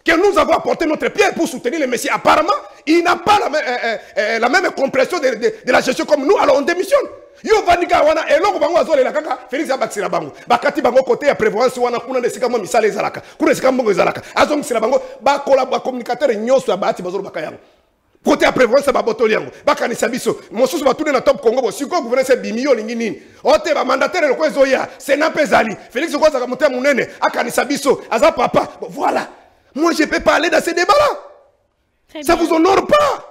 D: que nous avons apporté notre pierre pour soutenir le Messie. Apparemment, il n'a pas la, même- euh, euh, euh, la même compréhension de, de- de la gestion comme nous, alors on démissionne. Yo vandika wana eloko bango azolela kaka Félix abakisela bango. Bakati bango côté ya prévoyance wana kuna na esika mwa misala ezalaka kuna esika mbongo ezalaka. Azongisela bango bakola bacommunicateur nyonso ya bahati bazolobaka yango. Kote ya prévoyance babotoli yango bakanisa biso. Mosusu batune na top congo bosikoyo gouvernance ebimi yo olingi nini? Ote bamandataire loko ezoya sena mpe ezali. Félix oko azalaka motema monene akanisa biso aza papa. Voilà moi je peux pas aller dans ces débats là
B: Très
D: ça
B: bien.
D: vous honore pas?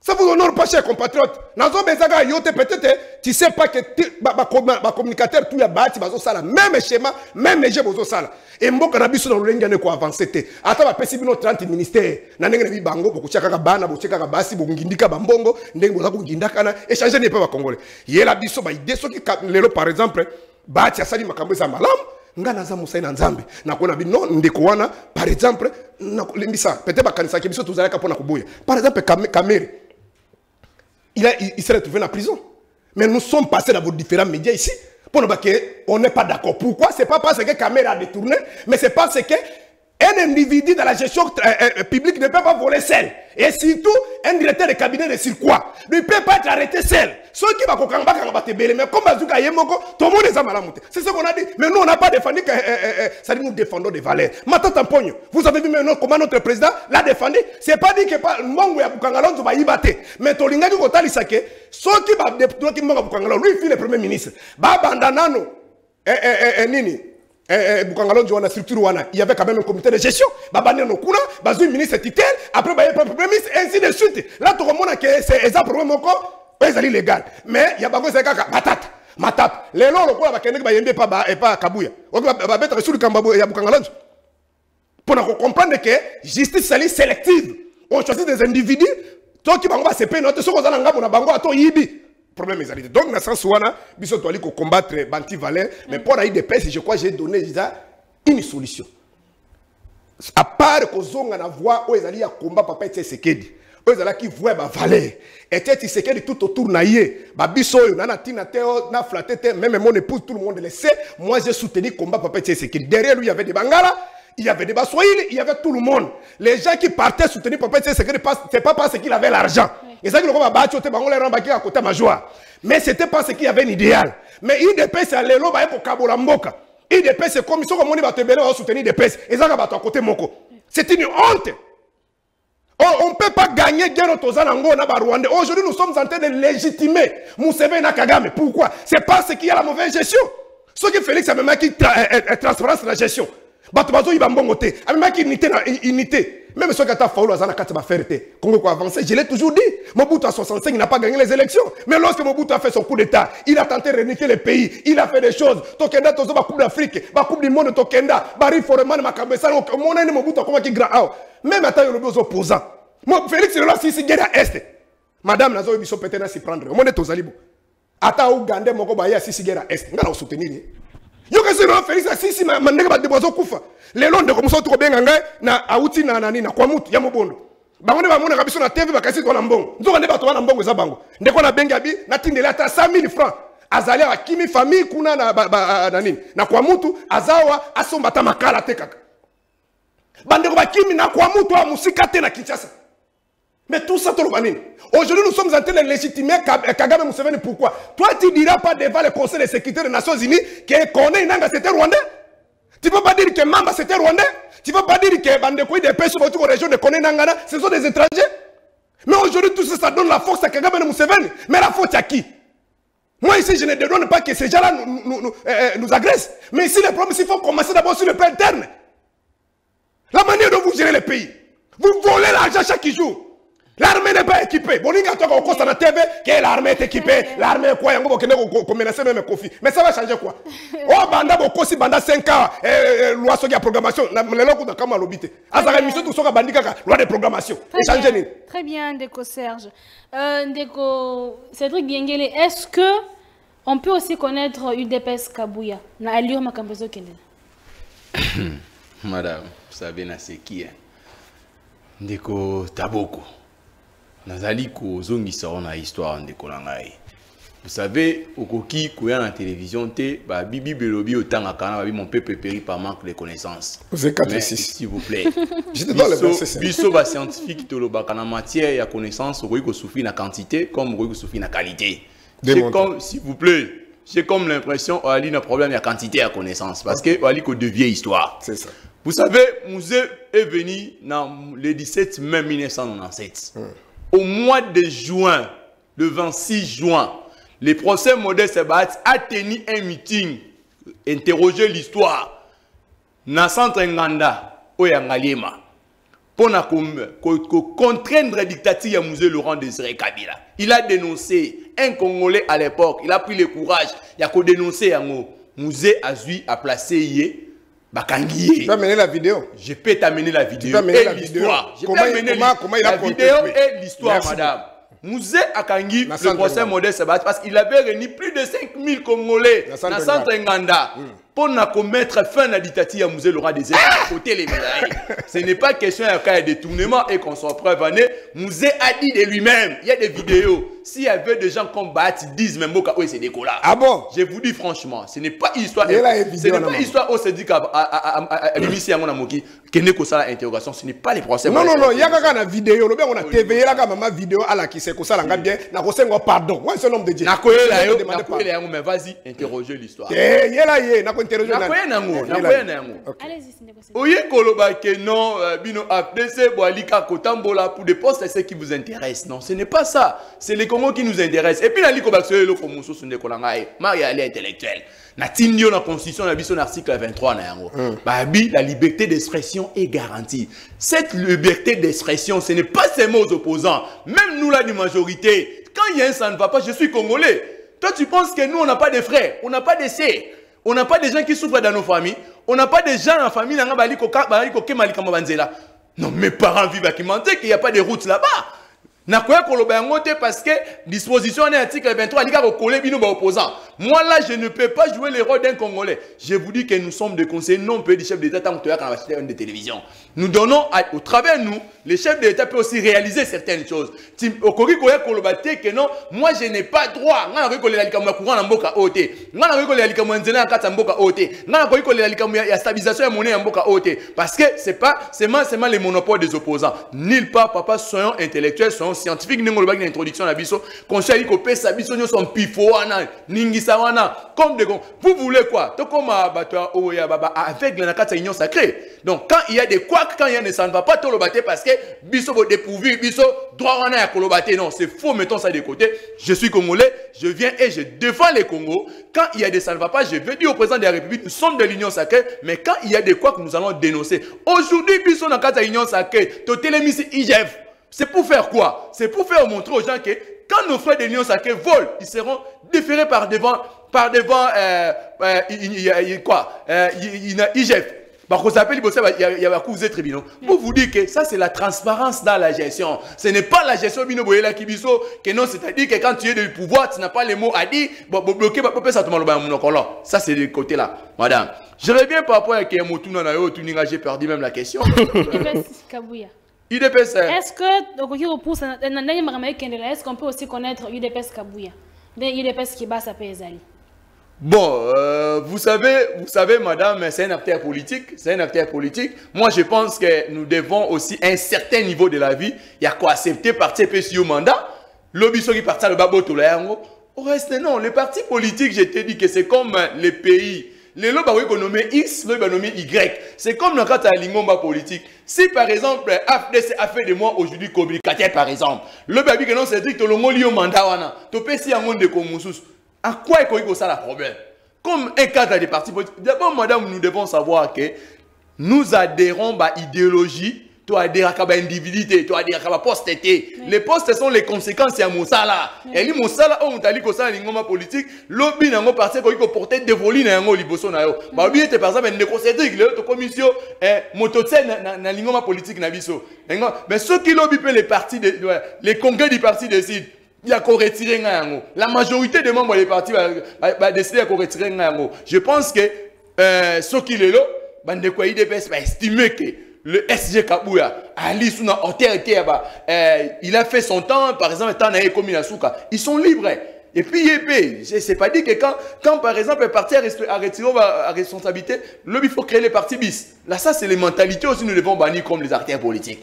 D: Ça vous honore pas chers compatriotes? Peut-être tu sais pas que ba- bacommunicateur tout bazosala même schéma même je bozosala emboka na biso na lolenge ane koavance te ata bapesi bino 30 ministère na ndenge na bibi bango bokotia kaka bana botie kaka basi bokongindika bambongo ndenge boza kongindakana échange ne mpe bakongole yela biso baide soki ka- lelo par exemple bahati asali makambo eza malamu nga naza mosali na nzambe nakona bino par exemple nakolembisa peut-être bakanisaki biso tozalaka mpona koboya par exemple Kame- kamere il, il- il s'est retrouvé en prison. Mais nous sommes passés dans vos différents médias ici pour nous dire qu'on n'est pas d'accord. Pourquoi? C'est pas parce que caméra a détourné, mais c'est parce que un individu dans la gestion euh, euh, publique ne peut pas voler seul. Et surtout, un directeur de cabinet de quoi? Ne peut pas être arrêté seul. Ceux qui vont mais comme Bazouka Yemoko, tout le monde à Malamoute. C'est ce qu'on a dit. Mais nous, on n'a pas défendu que euh, euh, euh, ça dit nous défendons des valeurs. Maintenant, Tamponio, vous avez vu maintenant comment notre président l'a défendu? C'est pas dit que pas Mwangu ya Bukangalonzo va y battre. Mais Tolingaki Kotalisa que ceux qui vont Mwangu Bukangalonzo, lui, il est le premier ministre. Babandanano, eh, eh, eh, eh, Nini, eh, eh, il y avait quand même un comité de gestion. Babandi no kuna bazwi ministre titel après baye premier ministre ainsi de suite. Là tokomona ke c'est eza problème ezali légal mais ya bango ezali kaka. Matata. Matata lelo lokola bakendeki bayembi epa kabuya. Oki babetaka esu likambo ya bukangalonzo mpona kocomprendre ke justice ezali sélective. On choisit des individus. Toki bango basepeni te soki oza na ngambo na problème ezali te donc na sens wana biso toali kocombattre banti valeur mais mpo na idps je crois j'ai donné déjà une solution. À part kozonga na voix oyo ezali ya komba papa ete esekedi oyo ezalaki voix ya bavaler ete tisekedi tout autour na ye babiso oyo na na ntina te o, na te même mon épouse tout le monde le sait. Moi j'ai soutenu combat papa ete esekedi derrière lui il y avait des bangala il y avait des baswahili il y avait tout le monde. Les gens qui partaient soutenir papa ete esekedi pas- c'est pas parce qu'il avait l'argent. Bango lero baki akota majoire mais c'était parce qu'il y avait un idéal. Mais idps ya lelo baye kokabola mboka. Idps ekomi soki omoni bato ebele bazosoutenir idps ezalaka bato ya kote moko. C'est une honte. Oh, on ne peut pas gagner guerre aux na Rwandais. Aujourd'hui, nous sommes en train de légitimer et Kagame. Pourquoi? C'est parce qu'il y a la mauvaise gestion. Ce que Félix a même qui euh, euh, transparence la gestion. Bato bazo iba mbongo te. A même qui unité na unité. Même qui ont faulu à kati ba faire te. Congo ko avancer, je l'ai toujours dit. Mobutu à 65 il n'a pas gagné les élections. Mais lorsque Mobutu a fait son coup d'état, il a tenté de réunifier le pays. Il a fait des choses. Tokenda tozo ba coupe d'Afrique, ba coupe du monde Tokenda, bari foreman makabesa mon ennemi Mobutu qui grand out. Même attends le opposant. Moi Félix le là si si guerre à est. madame nazo biso peut-être na s'y prendre omone tozali bo ata ugande moko baye asisi guerre est nga na osoutenir ye yo kasi no félix asisi ma- mandenge badebo azokufa lelo ndeko mosusu tokobenga ngai na auti na nani na kwa mutu ya mobondo bango nde bamonaka biso na tv bakasi to na mbongo nzoka nde bato bana mbongo eza bango. Ndeko nabengi abi natindeli ata 100000 francs. Azali akimi famille kuna na, ba, ba, na nini. Na kwa mutu azawa asomba ata makala te kaka. Bandeko bakimi na kwa mutu awa mosika te na kinshasa Mais tout ça, le Aujourd'hui, nous sommes en train de légitimer Kag- Kagame Museveni. Pourquoi? Toi, tu ne diras pas devant le Conseil de sécurité des Nations Unies que Kone Inanga c'était Rwandais. Tu ne peux pas dire que Mamba c'était Rwandais. Tu ne peux pas dire que Bandekouy des pêches sur votre région de Kone Nangana, ce sont des étrangers. Mais aujourd'hui, tout ça, ça donne la force à Kagame Museveni. Mais la faute à qui? Moi, ici, je ne donne pas que ces gens-là nous, nous, nous, euh, euh, agressent. Mais ici, le problème, c'est qu'il faut commencer d'abord sur le plan interne. La manière dont vous gérez le pays. Vous volez l'argent chaque jour. L'armée n'est pas équipée. Boninga constate na TV que l'armée est équipée. L'armée est quoi? Yango bokende ko ko menacer même Kofi. Mais ça va changer quoi? Oh banda bokosi banda 5 ans euh, loi soki ya programmation na lelo ko kama lobite. Azaka mission tout soka bandi kaka loi de programmation. Et
B: Très
D: changer nini
B: très bien, Ndeko Serge. Euh, Ndeko Cédric Biengele, est-ce que on peut aussi connaître UDPS Kabouya na allure makambezo kende
C: madame sabe naseki ndeko taboko nazali kozongisa o na histoire ndeko na ngai. Vous savez okoki koya na télévision te babibi belobi otangaka na babi mon peuple périt par manque de connaissance s'il vous plaît. Biso bascientifique tolobaka na matière ya connaissance okoki kosouffrir na quantité comme okoki kosouffrir na qualité. Comme s'il vous plaît j'ai comme l'impression oali na problème ya quantité ya connaissance parce que oali kodevie histoire.
D: C'est ça.
C: vous savez, Mouzé est venu le 17 mai 1997. Au mois de juin, le 26 juin, le procès Modeste Sebat a tenu un meeting, interroger l'histoire, dans le centre Nganda, au Yangalema, pour contraindre la dictature de Mouzé Laurent Désiré Kabila. Il a dénoncé un Congolais à l'époque, il a pris le courage, il a dénoncé Yango. Mouzé a dû à placer Yé, Bakangi Yé.
D: Tu vas mener la vidéo.
C: Je peux t'amener la vidéo
D: peux amener la
C: l'histoire.
D: vidéo.
C: Je
D: Comment
C: peux
D: il-
C: amener
D: comment- comment il a
C: la vidéo et l'histoire, madame. Mouzé Akangi, le procès
D: Nganda.
C: modeste Sabat, parce qu'il avait réuni plus de 5000 Congolais dans le centre Nganda pour na commettre fin à la dictature à Mouzé Laurent des les médailles. Ce n'est pas question d'un cas de détournement et qu'on soit preuve année. Mouzé a dit de lui-même, il y a des vidéos. S'il y avait des gens comme Bat, ils disent même Boka, oui, c'est des colas.
D: Ah bon
C: Je vous dis franchement, ce n'est pas histoire. Ce n'est pas histoire où c'est dit qu'à l'émission Yango Namoki, Kene Kosala interrogation, ce n'est pas les procès.
D: non non non yaka kaka na vidéo lobi yango na tv yelaka mama vidéo alakisa ekosalanga bien nakosenga pardon c'est un homme de dieu
C: nakoyela yo nakoyela yango mais vas-y interroger l'histoire
D: Eh, yela ye nakointerroge
C: nakoya nango nakoya na yango oye koloba ke non euh, bino apc boalika kotambola pour des postes c'est ce qui vous intéresse. Non ce n'est pas ça. C'est les congo qui nous intéressent. Et puis nali kobakiso eloko mosusu ndeko na ngai mari ali intellectuel natindi yo na constitution na biso na article 23 na yango. Babi la liberté d'expression est garantie. Cette liberté d'expression ce n'est pas seulement aux opposants. Même nous là du majorité quand il y a un ça ne va pas. Je suis congolais. Toi tu penses que nous on n'a pas de frères on n'a pas de sœurs on n'a pas des gens qui souffrent dans nos familles. On n'a pas des gens dans la famille banzela. Non, mes parents vivent à Kimante qu'il n'y a pas de routes là-bas. nakoya koloba yango te parce que disposition wana ya article 23 alika kokole bino baopposant moi là je ne peux pas jouer le rôle d'un congolais. Je vous dis que nous sommes des conseillers non peu du chef d'état tant que toyaka na basiterne de télévision nous donnons au travers nous les chefs d'état peut aussi réaliser certaines choses. Ti- okoki koya koloba te que non moi je n'ai pas droit. Nga nakoki kolela likambo ya courant na mboka oyo te nga nakoki kolela likambo ya nzela na kati ya mboka oyo te nga nakoki kolela likambo ya stabilisation ya monnaie mboka oyo te parce que c'est pas seulement seulement les monopoles des opposants. Nulle part papa soyons intellectuels soyons scientifiques. Ndenge olobaki na introduction na biso conseil ali kopesa biso nyonso mpifo wana ningisa comme de vous voulez quoi? Kati ya union sacrée. Donc quand il y a des couacs quand il y a des ça ne va pas toloba te parce que biso dépourvu biso droit koloba te non c'est faux mettons ça de côté. Je suis congolais je viens et je défends les Congo quand il y a des ça ne va pas je vais dire au président de la République nous sommes de l'union sacrée mais quand il y a des couacs nous allons dénoncer. Aujourd'hui biso kati ya union sacrée totelemisi IGF c'est pour faire quoi? C'est pour faire montrer aux gens que quand nos frères de l'Union sacrée volent, ils seront déférés par devant, par devant, euh, euh, quoi, euh, il- IGF. Il y a y a accusé tribunaux. Pour vous dire que ça c'est la transparence dans la gestion. Ce n'est pas la gestion bino boyela kibiso que non, c'est-à-dire que quand tu es du pouvoir, tu n'as pas les mots à dire, bloquer pas ça tout le monde Ça c'est le côté là. Madame, je reviens par rapport à Kemoutuna na yo tuninga j'ai perdu même la question.
B: UDPS Est-ce que Okoki repousse na ndenge makambo ekendela est-ce qu'on peut aussi connaître UDPS Kabouya nde UDPS Kibasa pe ezali
C: Bon, euh, vous savez, vous savez, madame, c'est un acteur politique, c'est un acteur politique. Moi, je pense que nous devons aussi, à un certain niveau de la vie, il y a quoi accepter participer sur le mandat? Lobby qui partit le babo tout Au reste, non, les partis politiques, je t'ai dit que c'est comme les pays. Lobes ont nommé X, lobes nommé Y. C'est comme dans le cas de la lingomba politique. Si par exemple, AFDC a fait de moi aujourd'hui communicateur, par exemple, le baby que non, le monde au mandat, wana, to pe si un monde de komusus. À quoi est-ce ça le problème? Comme un cadre des partis politiques. D'abord, madame, nous devons savoir que nous adhérons à l'idéologie, tu adhères à l'individualité, tu adhères à la posteté. Les postes sont les conséquences de Moussala. Et les Moussala, on a dit que ça, l'ingoma politique, lobby n'a pas parti qu'on porter des volets dans le liboso na yo. Bah, bien, par exemple, une Cédric, le commission, motocène na l'ingoma politique na biso. Mais ceux qui lobby les partis, les congrès du parti décident. Il y a qu'on retirer yango. La majorité des membres des partis va, va, va décider à qu'on retirer yango. Je pense que euh, ceux qui le quoi IDPS va estimer que le SG Kabouya, Ali Souna, euh, il a fait son temps, par exemple, comme Inasuka. Ils sont libres. Et puis, c'est pas dit que quand, quand par exemple, un parti a retiré la responsabilité, il faut créer les partis bis. Là, ça, c'est les mentalités aussi, nous devons bannir comme les acteurs politiques.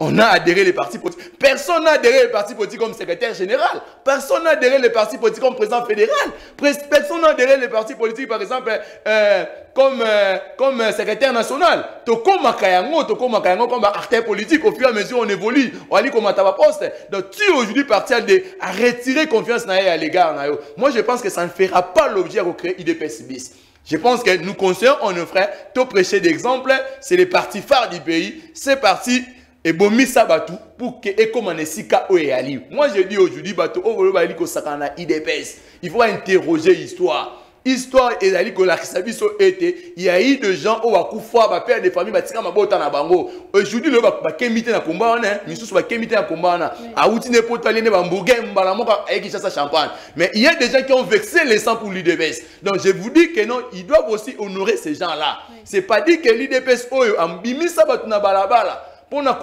C: On a adhéré les partis politiques. Personne n'a adhéré les partis politiques comme secrétaire général. Personne n'a adhéré les partis politiques comme président fédéral. Personne n'a adhéré les partis politiques, par exemple, euh, comme, euh, comme secrétaire national. Toko Makayango, Toko Makayango comme acteur politique. Au fur et à mesure, on évolue. On a dit comment poste. Donc, tu aujourd'hui parti à, retirer confiance à l'égard. Moi, je pense que ça ne fera pas l'objet de créer IDPS bis. Je pense que nous conseillons, on ne ferait, tout prêcher d'exemple, c'est les partis phares du pays. Ces partis ebomisa bato pour que ekomana esika oyo eyali moi je dis aujourd'hui bato oyo oyo bayali kosakana na idps il faut interroger histoire. Histoire ezali kolakisa biso ete ya eu de gens oyo bakufa bapère de famille batika mabota na bango. Aujourd'hui loyo bakembi te na komba wana misusu bakembi te na komba wana. Awuti nde poto alie nde bambourguin mbala moko ayeki chasa champagne. Mais il y a des gens qui ont vexé les sangs pour l'idps donc je vous dis que non ils doivent aussi honorer ces gens là c'est pas dit que l'idps oyo ambimisa bato na balabala mpona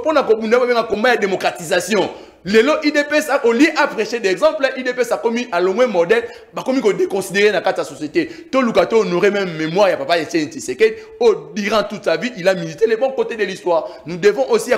C: mpona kobunda babenga komba ya démocratisation. Lelo idps olie aprêcher d'exemple idps akomi alongwe modèle bakomi kodéconsidéré na kati ya société toluka to honoré même mémoire ya papa etienne tshisekedi. O durant toute sa vie il a milité les bons côtés de l'histoire. Nous devons aussi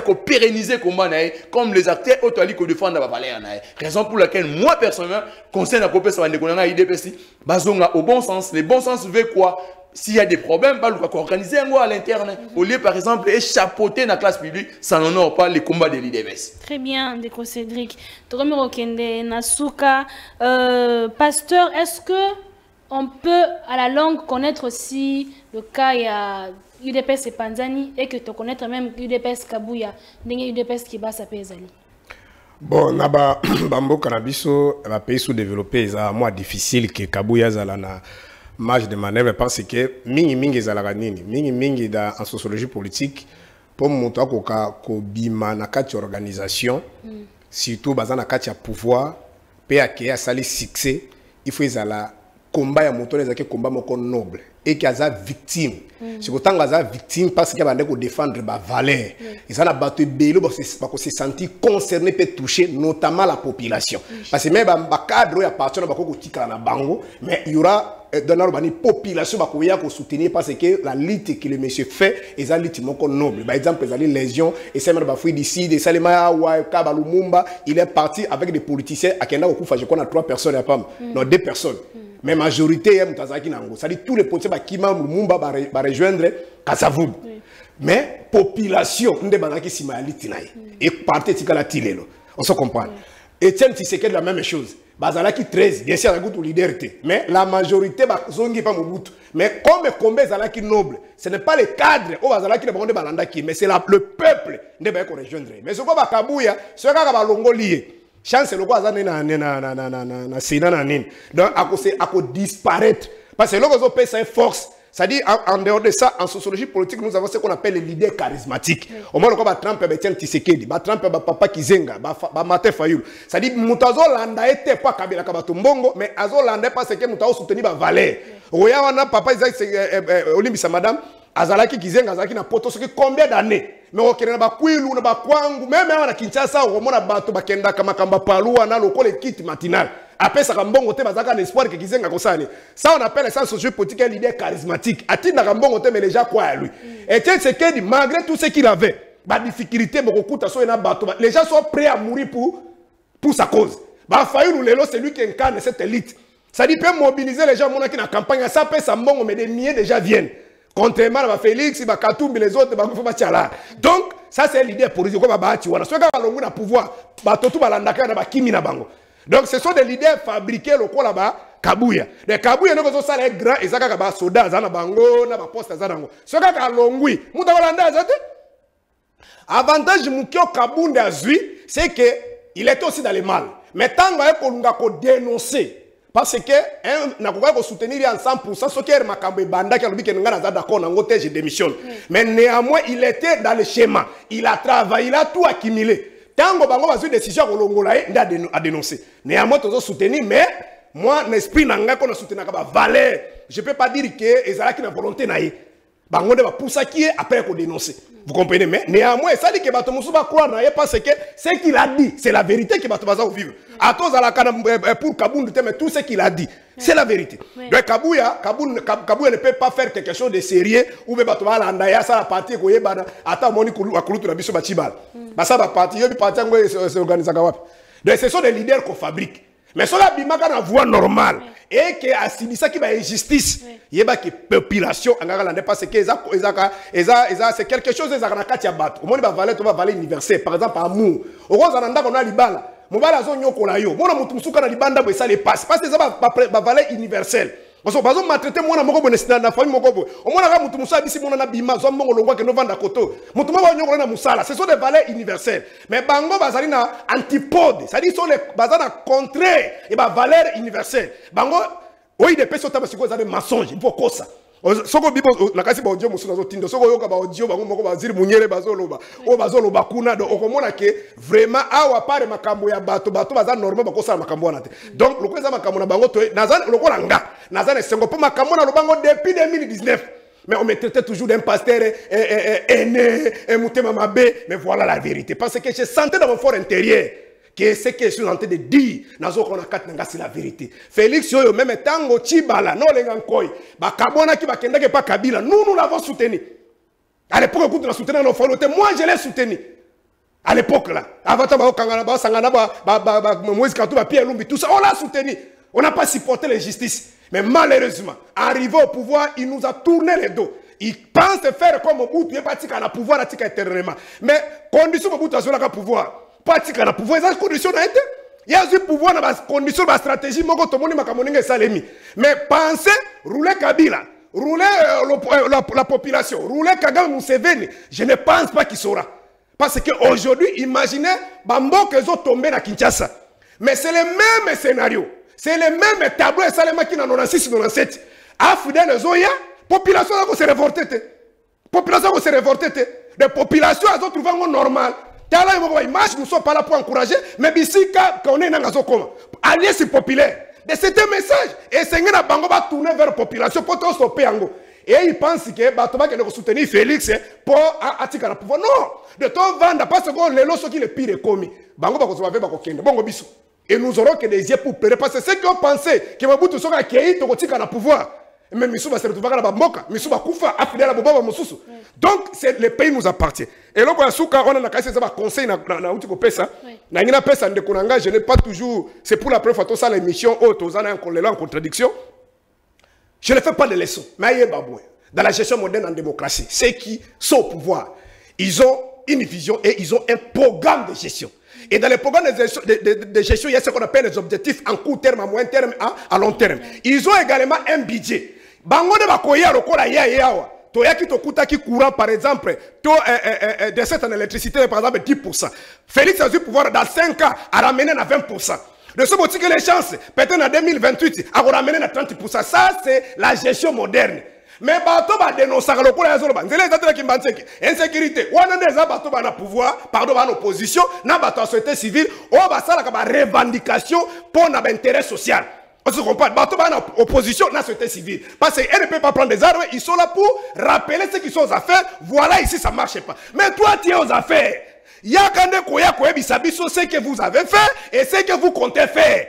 C: komba na ye comme les acteurs oyo toali kodéfendre bavaleur na ye raison pour laquelle moi personnellement conseil na kopesa bandeko na ngai idps bazonga au bon sens. Le bon sens veut quoi? S'il y a des problèmes, bah, organiser un à l'interne. Au lieu, par exemple, de chapeauter dans la classe publique, ça n'honore pas les combats de l'IDVS.
B: Très bien, Déco Cédric. Nasuka, euh, Pasteur, est-ce que on peut à la longue connaître aussi le cas il y a UDPS et Panzani et que tu connaître même UDPS Kabouya, UDPS Kibasa Pezali
D: bon na bamboka na biso bapays sous-développé eza mwa difficile ke kabuya azala na marge de manœuvre parce que mingi mingi ezalaka nini? Mingi mingi da, en sociologie politique mpo moto akoka kobima na kati ya organisation mm. surtout baza na kati ya pouvoir mpe akeye asali succès il faut ezala komba ya moto wana ezalaki komba moko noble eke aza victime mm. siko ntango aza victime parce ke abande kodéfendre bavaleur mm. eza na bato ebele bakose sentir concerné mpe touché notamment la population mm. parce que me bacadre oyo ya parti wana bakoki kotikala na bango mais il y aura dans la population bakoya ko soutenir parce que la lutte que le monsieur fait eza lutte moko noble par exemple ezali légion et ça ba fui d'ici de salema wa kaba lumumba il est parti avec des politiciens akenda ko kufa je connais trois personnes à pam mm. non deux personnes mm. Mais majorité ya mutazaki nango ça dit tous les politiciens bakima lumumba ba rejoindre Kasavubu oui. mais population nde bazaki sima ya lutte na ye. Mm. et parti tikala tilelo on se comprend. Mm. Etienne Tshisekedi la même chose. Bazalaki 13 bien sûr azalaki leader te mais la majorité bazongi pa mobutu. Mais comme kombe ezalaki noble ce n'est pas le cadre oyo bazalaki na bango nde balandaki mais c'est le peuple nde baye korejoindre mais soki bakabuya soki kaka balongoli ye chance loko aza nde na sénat na nini donc akodisparaître parce que eloko ezopesa ye force C'est-à-dire, en, en dehors de ça, en sociologie politique, nous avons ce qu'on appelle les leaders charismatiques. Au moins, le Trump, ben, tiens, Tshisekedi, ba Trump, ba Papa Kizenga, ba, fa- ba Martin Fayulu. C'est-à-dire, mutazo landa ete pas kabila kabato mbongo, mais azo landa parce que mutazo soutenir ba valeur. Oya wana papa Isaac euh, euh, Olimbisa madame, azalaki kizenga azalaki na poto soki combien d'années? Mais okende na bakwilu na bakwangu meme awa na kinshasa okomona bato bakendaka makambo ya paluwa na lokola ekiti matinal. Apesaka mbongo te bazalaka na espoir ke kizenga kosani ça on appelle ça sociologie politique un leader charismatique. Atindaka mbongo te mais les gens croient à lui. Etienne sekedi malgré tout ce qu'il avait badifficulté bokokuta so ye na bato ba- les gens sont prêts à mourir pour, pour sa cause. Bafayulu lelo c'est lui qui incarne cette élite. Ça dit peut mobiliser les gens monaki na campagne ça pesa mbongo mais des milliers déjà viennent contrairement à Félix, Bakatumbi, les autres. Donc, ça c'est l'idée quand on a pouvoir, na na. Donc, ce sont des leaders fabriqués locaux là-bas, Kabouya. Kabouya, nous avons ça les grands, et ça, quand soda, Zana Bango, na Poste Zanango. Soit quand Longui, Mouta Balanda, Zate. Avantage Moukio Kabunda Azui, c'est que il était aussi dans le mal. Mais tant qu'on a dénoncé, parce que hein, nakoka kosoutenir en 100% soki ere makambo ebandaki alobi ke nga naza d'accord nango te je démissionne. Mais néanmoins il était dans le schéma. Il a travaillé il a tout accumulé. Ntango bango bazwi décision ya kolongola ye nde adéno- adénoncé néanmoins tozosoutenir mais moi na esprit na ngai mpo nasoutenaka bavaleur je peux pas dire ke ezalaki na volonté na ye bango nde bapusaki ye après kodénoncer vous comprenez mais néanmoins esali ke bato mosusu bakroire na ye parce que ce qu'il a dit c'est la vérité ke bato baza kovivre ata ozalaka pour kabundu te mais tout ce qu'il a dit. C'est la vérité. Donc kabuya Kab- kabuya ne peut pas faire quelque chose de sérieux ou be bato balanda ye asala parti ekoyebana ata kulu- bakulutu na biso bacibala basala baparti yobi parti yango eorganisaka wapi donc ce sont des leaders qu'on fabrique mais soki abimaka na voie normale. Et ke asilisaki bainjustice yebaki population angaka lande parce que eza ezaka eza eza c'est quelque chose ezalaka na kati ya bato. Omoni bavale to bavale universel par exemple amour. Okozala na ndako na libala. Mobali azonyokola yo. Mona motu mosuka na libanda bo esala epasi parce eza bavale universel parce bazomaltraite mwana moko boye na- na famille moko boye. Omonaka motu mosu abisi mwana na bima zwa mbongo longwa kende ovanda koto. Motu moko banyokola na mosala. Ce sont des valeurs universelles. Mais bango bazali na antipode. Cestadire so baza na contraire. Ya bavaleur universelle bango oyo depesi otaba sikoyo eza de mensonge il faut kosa Soki obi bo- nakasi baaudio mosusu nazotinda. Soki oyoka baaudio bango moko baziri munyere bazoloba. Oyo bazoloba kuna do. Okomona ke vraiment awa pare makambo ya bato bato baza normal bakosala makambo wana donc lokola eza makambo na bango naza lokola nga naza na esengo. Mpo makambo na lobango depuis 2019 mais on me traitait toujours d'un pasteur eh, eh, eh, aîné, un mutema mabe. Mais voilà la vérité. Parce que je sentais dans mon fort intérieur que ce que je suis en train de dire, nazo kona kat nanga c'est la vérité. Félix yoyo même tango chibala no lenga nkoi. Bakabona ki bakenda ke pa kabila. Nous nous l'avons soutenu. À l'époque écoute la soutenir nos frères, moi je l'ai soutenu. À l'époque là, avant Moïse Katou ba Pierre Lumbi tout ça, on l'a soutenu. On n'a pas supporté l'injustice. Mais malheureusement, arrivé au pouvoir, il nous a tourné les dos. Il pense faire comme Mobutu, il pas tika na pouvoir, tika éternellement. Mais condition Mobutu a sur pouvoir. Pas tika na pouvoir, ça condition na été. Il y a eu pouvoir na condition na stratégie moko to moni makamoninga salemi. Mais pensez rouler Kabila, rouler euh, euh, la, la population, rouler Kagame Museveni, je ne pense pas qu'il saura. Parce qu'aujourd'hui, imaginez, Bambo que ont tombé à Kinshasa. Mais c'est le même scénario. C'est le même tableau qui dans 96 97. À Fidel Zoya, population va se révolter. te. Population va se révolter. te. Les populations elles ont trouvé Tala ils image nous sommes pas là pour encourager, mais est dans la comment Alliance populaire. De c'était message c'est que bango va tourner vers la population pour stopper yango. Et ils pensent que bato va que soutenir Félix eh, pour atika na pouvoir. Non, de ton vendre parce que les lots qui le pire commis. Bango va ko va ko kende. Bongo biso. Et nous aurons que des yeux pour pleurer parce que ceux qui ont pensé que Mobutu soka akei to kotika na pouvoir. Mais Missou va se retrouver dans la moka, Missou va koufa, affidèle à Boba Mosusu. Donc le pays nous appartient. Et là quand souka on a na kasi ça va conseil na na na. Na ndeko nanga je n'ai pas toujours c'est pour la première fois to ça l'émission auto ozana en contradiction. Je ne fais pas de leçons. Mais aïe, baboué. Dans la gestion moderne en démocratie, ceux qui sont au pouvoir, ils ont une vision et ils ont un programme de gestion. Et dans les programmes de gestion, de, de- de gestion, il y a ce qu'on appelle les objectifs en court terme, à moyen terme, à, à long terme. Ils ont également un budget. Bango de bakoya lokola ya yawa. toyaki tokutaki courant par exemple to euh, euh, euh, de cette en électricité par exemple 10% félix a dû pouvoir dans 5 ans à ramener à 20% de ce motif que les chances peut-être en 2028 à ramener à 30% ça c'est la gestion moderne. Mais bato badenosaka lokola yazoloba nzela eza te na kimbanzeke insécurité. Wana nde eza bato bana pouvoir pardon bana opposition na bato ya société civile oyo basalaka barevendication mpo na baintérêt social on se comprend opposition na société civile parce qu'elle ne peut pas prendre des armes ils sont là pour rappeler ceux qui sont aux affaires. Voilà ici ça marche pas. Mais toi tu es aux affaires. Yaka nde koya koyebisa biso ce que vous avez fait et ce que vous comptez faire.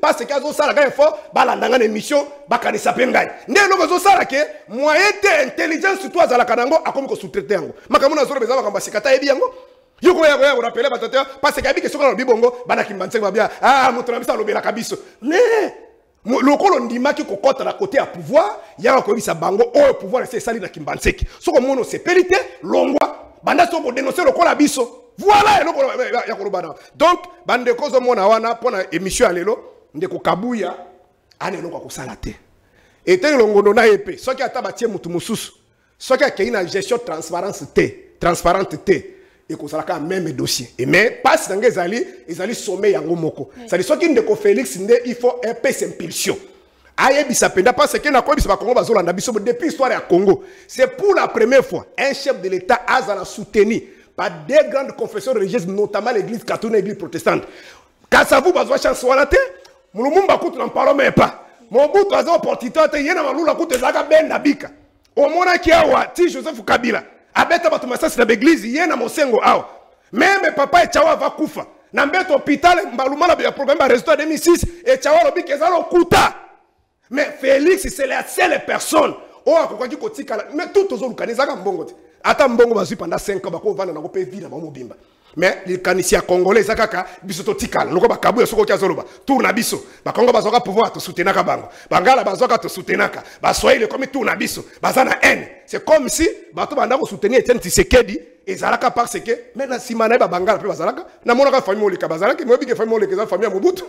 D: Parce ke azosalaka efort balandanga na émission bakanisa moyen te intelligence surtout azalaka yo koya korapele bato te parce ke ayebike soki nalobi bongo banakimba nsenge babia ah moto na biso alobelaka biso Mo- lokolo ndimaki kokɔta na kote ya pouvoir yaka koyebisa bango oyo pouvoir esi esali na kimbanseki soki omoni osepeli te longwa banda so kodenonse lokola biso. Voilà eloko ya- koloba na. Donc bandeko ozomona wana mpo na émission ya lelo ndeko kabuya ana eloko akosala te. Eteni longondo na ye mpe soki ata batie motu mosusu soki akei na gestion transparence te transparente te ekozalaka meme dossier Et mais mpasi na ngai ezali ezali sommet yango moko. Sali soki ndeko félix nde il faut epesa impulsion ayebisa mpenza parce ke nakoyebisa bakongo bazolanda biso depuis histoire ya congo c'est pour la première fois un chef de l'état azala soutenu par deux grandes confessions religieuses notamment l'église catholique na église protestante. Kasavu bazwa chance wana te mulumumba kutu na mpalo me pa. Mobutu aza opportunité te ye na malula kutu ezalaka benda bika omonaki awa ti joseph kabila abeta bato masasi na baeglize ye na mosengo awa meme papa echawa ava kufa. Na mbeto hôpital mbalumala ya programme ya résultat 2006 echawa alobiki eza lokuta mais félix c'est la seule personne. Oyo akokaki kotikala mais tout tozolukana ezalaka mbongo ata mbongo bazwi pendant 5 ans bakovanda nango mpe vi na bango mobimba mais likanisi ya congolais eza kaka biso totikala. Loko bakabu ya soki oki azoloba tour na biso. Bakongo bazwaka pouvoir tosutenaka bango. Bangala bazwaka tosutenaka baswahili ekomi tour na biso. Baza na haine. C'est comme si bato banda kosoutenir etienne tisekedi ezalaka parce que me na nsima na ye babangala mpe bazalaka namonaka famille oleka bazalaki moyebike famille oleka eza famille ya mobutu.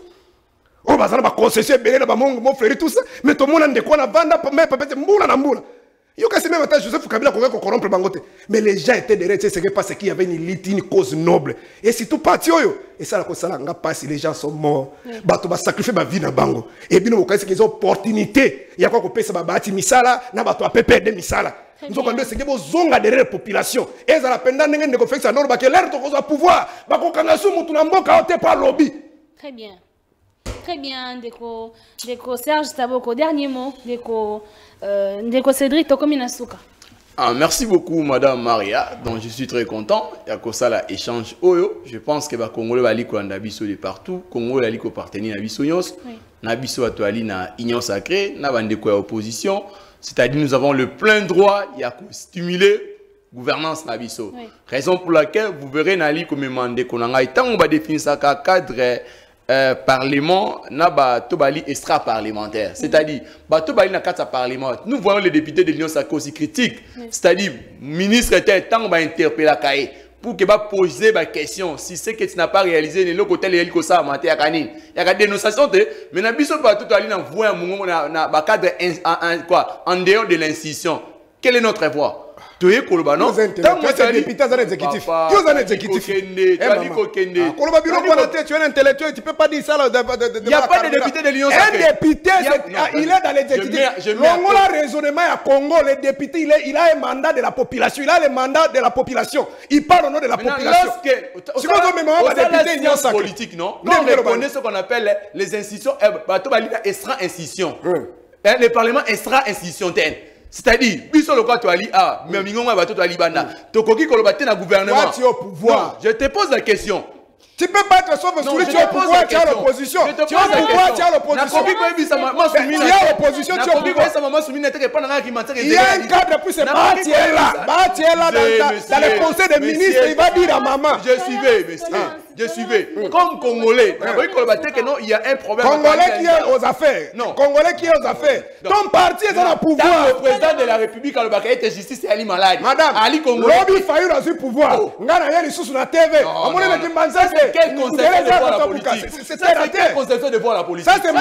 D: Oyo baza na baconcession ebele na bamofleri tout ça. Vanda me papete mbula na mbula yo kasi même ata joseph kabila akoki kokorompre bango te. Mais les gens étaient derrière tie seke parce qu'il y avait une élite une cause noble. Et surtout parti oyo esala kosala nga mpasi les gens sont morts. Bato basacrifie bavie na bango. Ebino bokaisiki eza opportunité. Ya kwa kopesa babati misala na bato ya ppd misala. Nzoka nde esenge bozonga derrière population. Ezala mpenza ndenge ndeko félix anoro bakelere tokozwa pouvoir. Bakokanga su mutu na mboka oyo te pa lobi
B: Très bien. Très bien, Ndeko, Ndeko Serge Taboko. Dernier mot, euh, Ndeko Cédric Tokomi Nasuka.
C: Ah, merci beaucoup, Madame Maria. Donc, je suis très content. Il y a ça là, échange Oyo. Je pense que les Congolais vont aller à biso de partout. Congolais vont aller partenir à biso nyos.
B: Oui.
C: Na biso à toi na union sacrée. Na bande quoi opposition. C'est-à-dire, nous avons le plein droit. Il y a stimuler gouvernance na biso.
B: Oui.
C: Raison pour laquelle vous verrez nali comme mandé qu'on a tant on va définir ça cadre euh, parlement na ba to bali extra parlementaire. C'est-à-dire ba to bali na kata parlement nous voyons les députés de l'union sacrée aussi critiques. C'est-à-dire ministre tel tant ba interpeller kaé pour que ba poser ba question si c'est que tu n'as pas réalisé le côté les ko ça maté ya kanine ya ka dénonciation te mais na biso ba to ali na voix mongo na na ba cadre en- en- quoi en dehors de l'institution. Quelle est notre voix? Toye koloba non?
D: Yo oza intellectuel,
C: Ntango ezali-
D: député aza na exécutif.
C: Papa,
D: Yo oza na
C: toali
D: exécutif?
C: kokende,
D: Eh,
C: toali
D: maman.
C: kokende.
D: Ah, koloba biloko wana te tu es un intellectuel tu peux pas dire ça
C: Y a pas de député de l'Union
D: un député ah, il est dans l'exécutif. longola raisonnement à Congo le député il, est, il a un mandat de la population. Il a le mandat de la population. Il parle au nom de la population.
C: politique, non? Quand on reconnaît ce qu'on appelle les institutions, eh, na extra institution. Hein, Le parlement extra institution. C'est-à-dire, biso le quoi tu ali ah, mais mingo ma bateau tu ali banda. Tokoki koloba te na gouvernement.
D: Toi, tu au pouvoir.
C: Je te pose la question.
D: Tu peux pas être sauve
C: Non,
D: souris tu
C: pose
D: pouvoir tu
C: question.
D: l'opposition tu
C: la
D: pouvoir tu à l'opposition
B: Tu
C: na-
D: l'opposition, tu
C: Nakoki
D: pouvoir. Il y a un cadre plus est là est là dans, le conseil des ministres il va dire à maman
C: Je suivais, monsieur. Je suivais. Comme Congolais, ke non, il y a un problème.
D: Congolais qui est aux affaires.
C: Non.
D: Congolais qui est aux affaires. Ton parti est dans le pouvoir.
C: le président de la République alobaka ete justice eyali malade
D: Madame,
C: ali Congolais.
D: Lobby Fayou dans le pouvoir.
C: Oh.
D: Nga na yeli sous la TV.
C: Non,
D: Omoni
C: c'est quelle conception de voir la politique
D: C'est
C: Ça,
D: c'est
C: c'est quelle
D: raté.
C: conception de voir la politique
D: Ça, c'est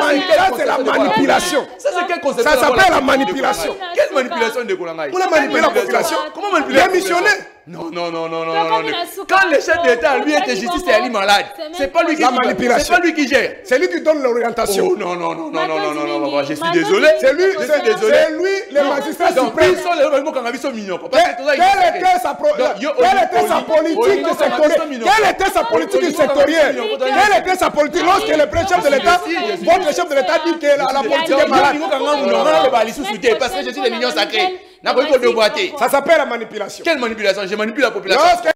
D: la manipulation.
C: Ça, c'est quelle conception
D: Ça
C: de voir
D: s'appelle la manipulation.
C: Quelle manipulation de
D: a manipulé la population.
C: Comment manipuler la
D: Démissionner.
C: population non, non, non, non, non, non. Quand le chef
B: peu,
C: d'État, lui, était justice et Ali malade,
B: C'est
C: c'est pas lui qui
D: manipulation.
C: C'est pas lui qui gère.
D: C'est lui qui donne l'orientation.
C: Oh non, non, non, non, non, non, non, non, je suis désolé.
D: C'est lui,
C: Je
D: c'est
C: suis désolé.
D: c'est lui, le
B: Non,
D: magistrat
B: c'est-
C: Donc,
D: suprême.
C: ils sont les gens qui ont vu ça mignon. quoi. Parce que tout ça,
D: Quelle était sa, politique
C: Oli- Oli-
D: sectorielle? Quelle était sa politique
C: Oli-
D: sectorielle? Quelle était sa politique? Lorsque le chef de l'État, votre chef de l'État dit que la, la politique est malade,
C: parce que je suis des millions sacrés.
D: Ça s'appelle la manipulation.
C: Quelle manipulation? J'ai manipulé la population.
D: Lorsque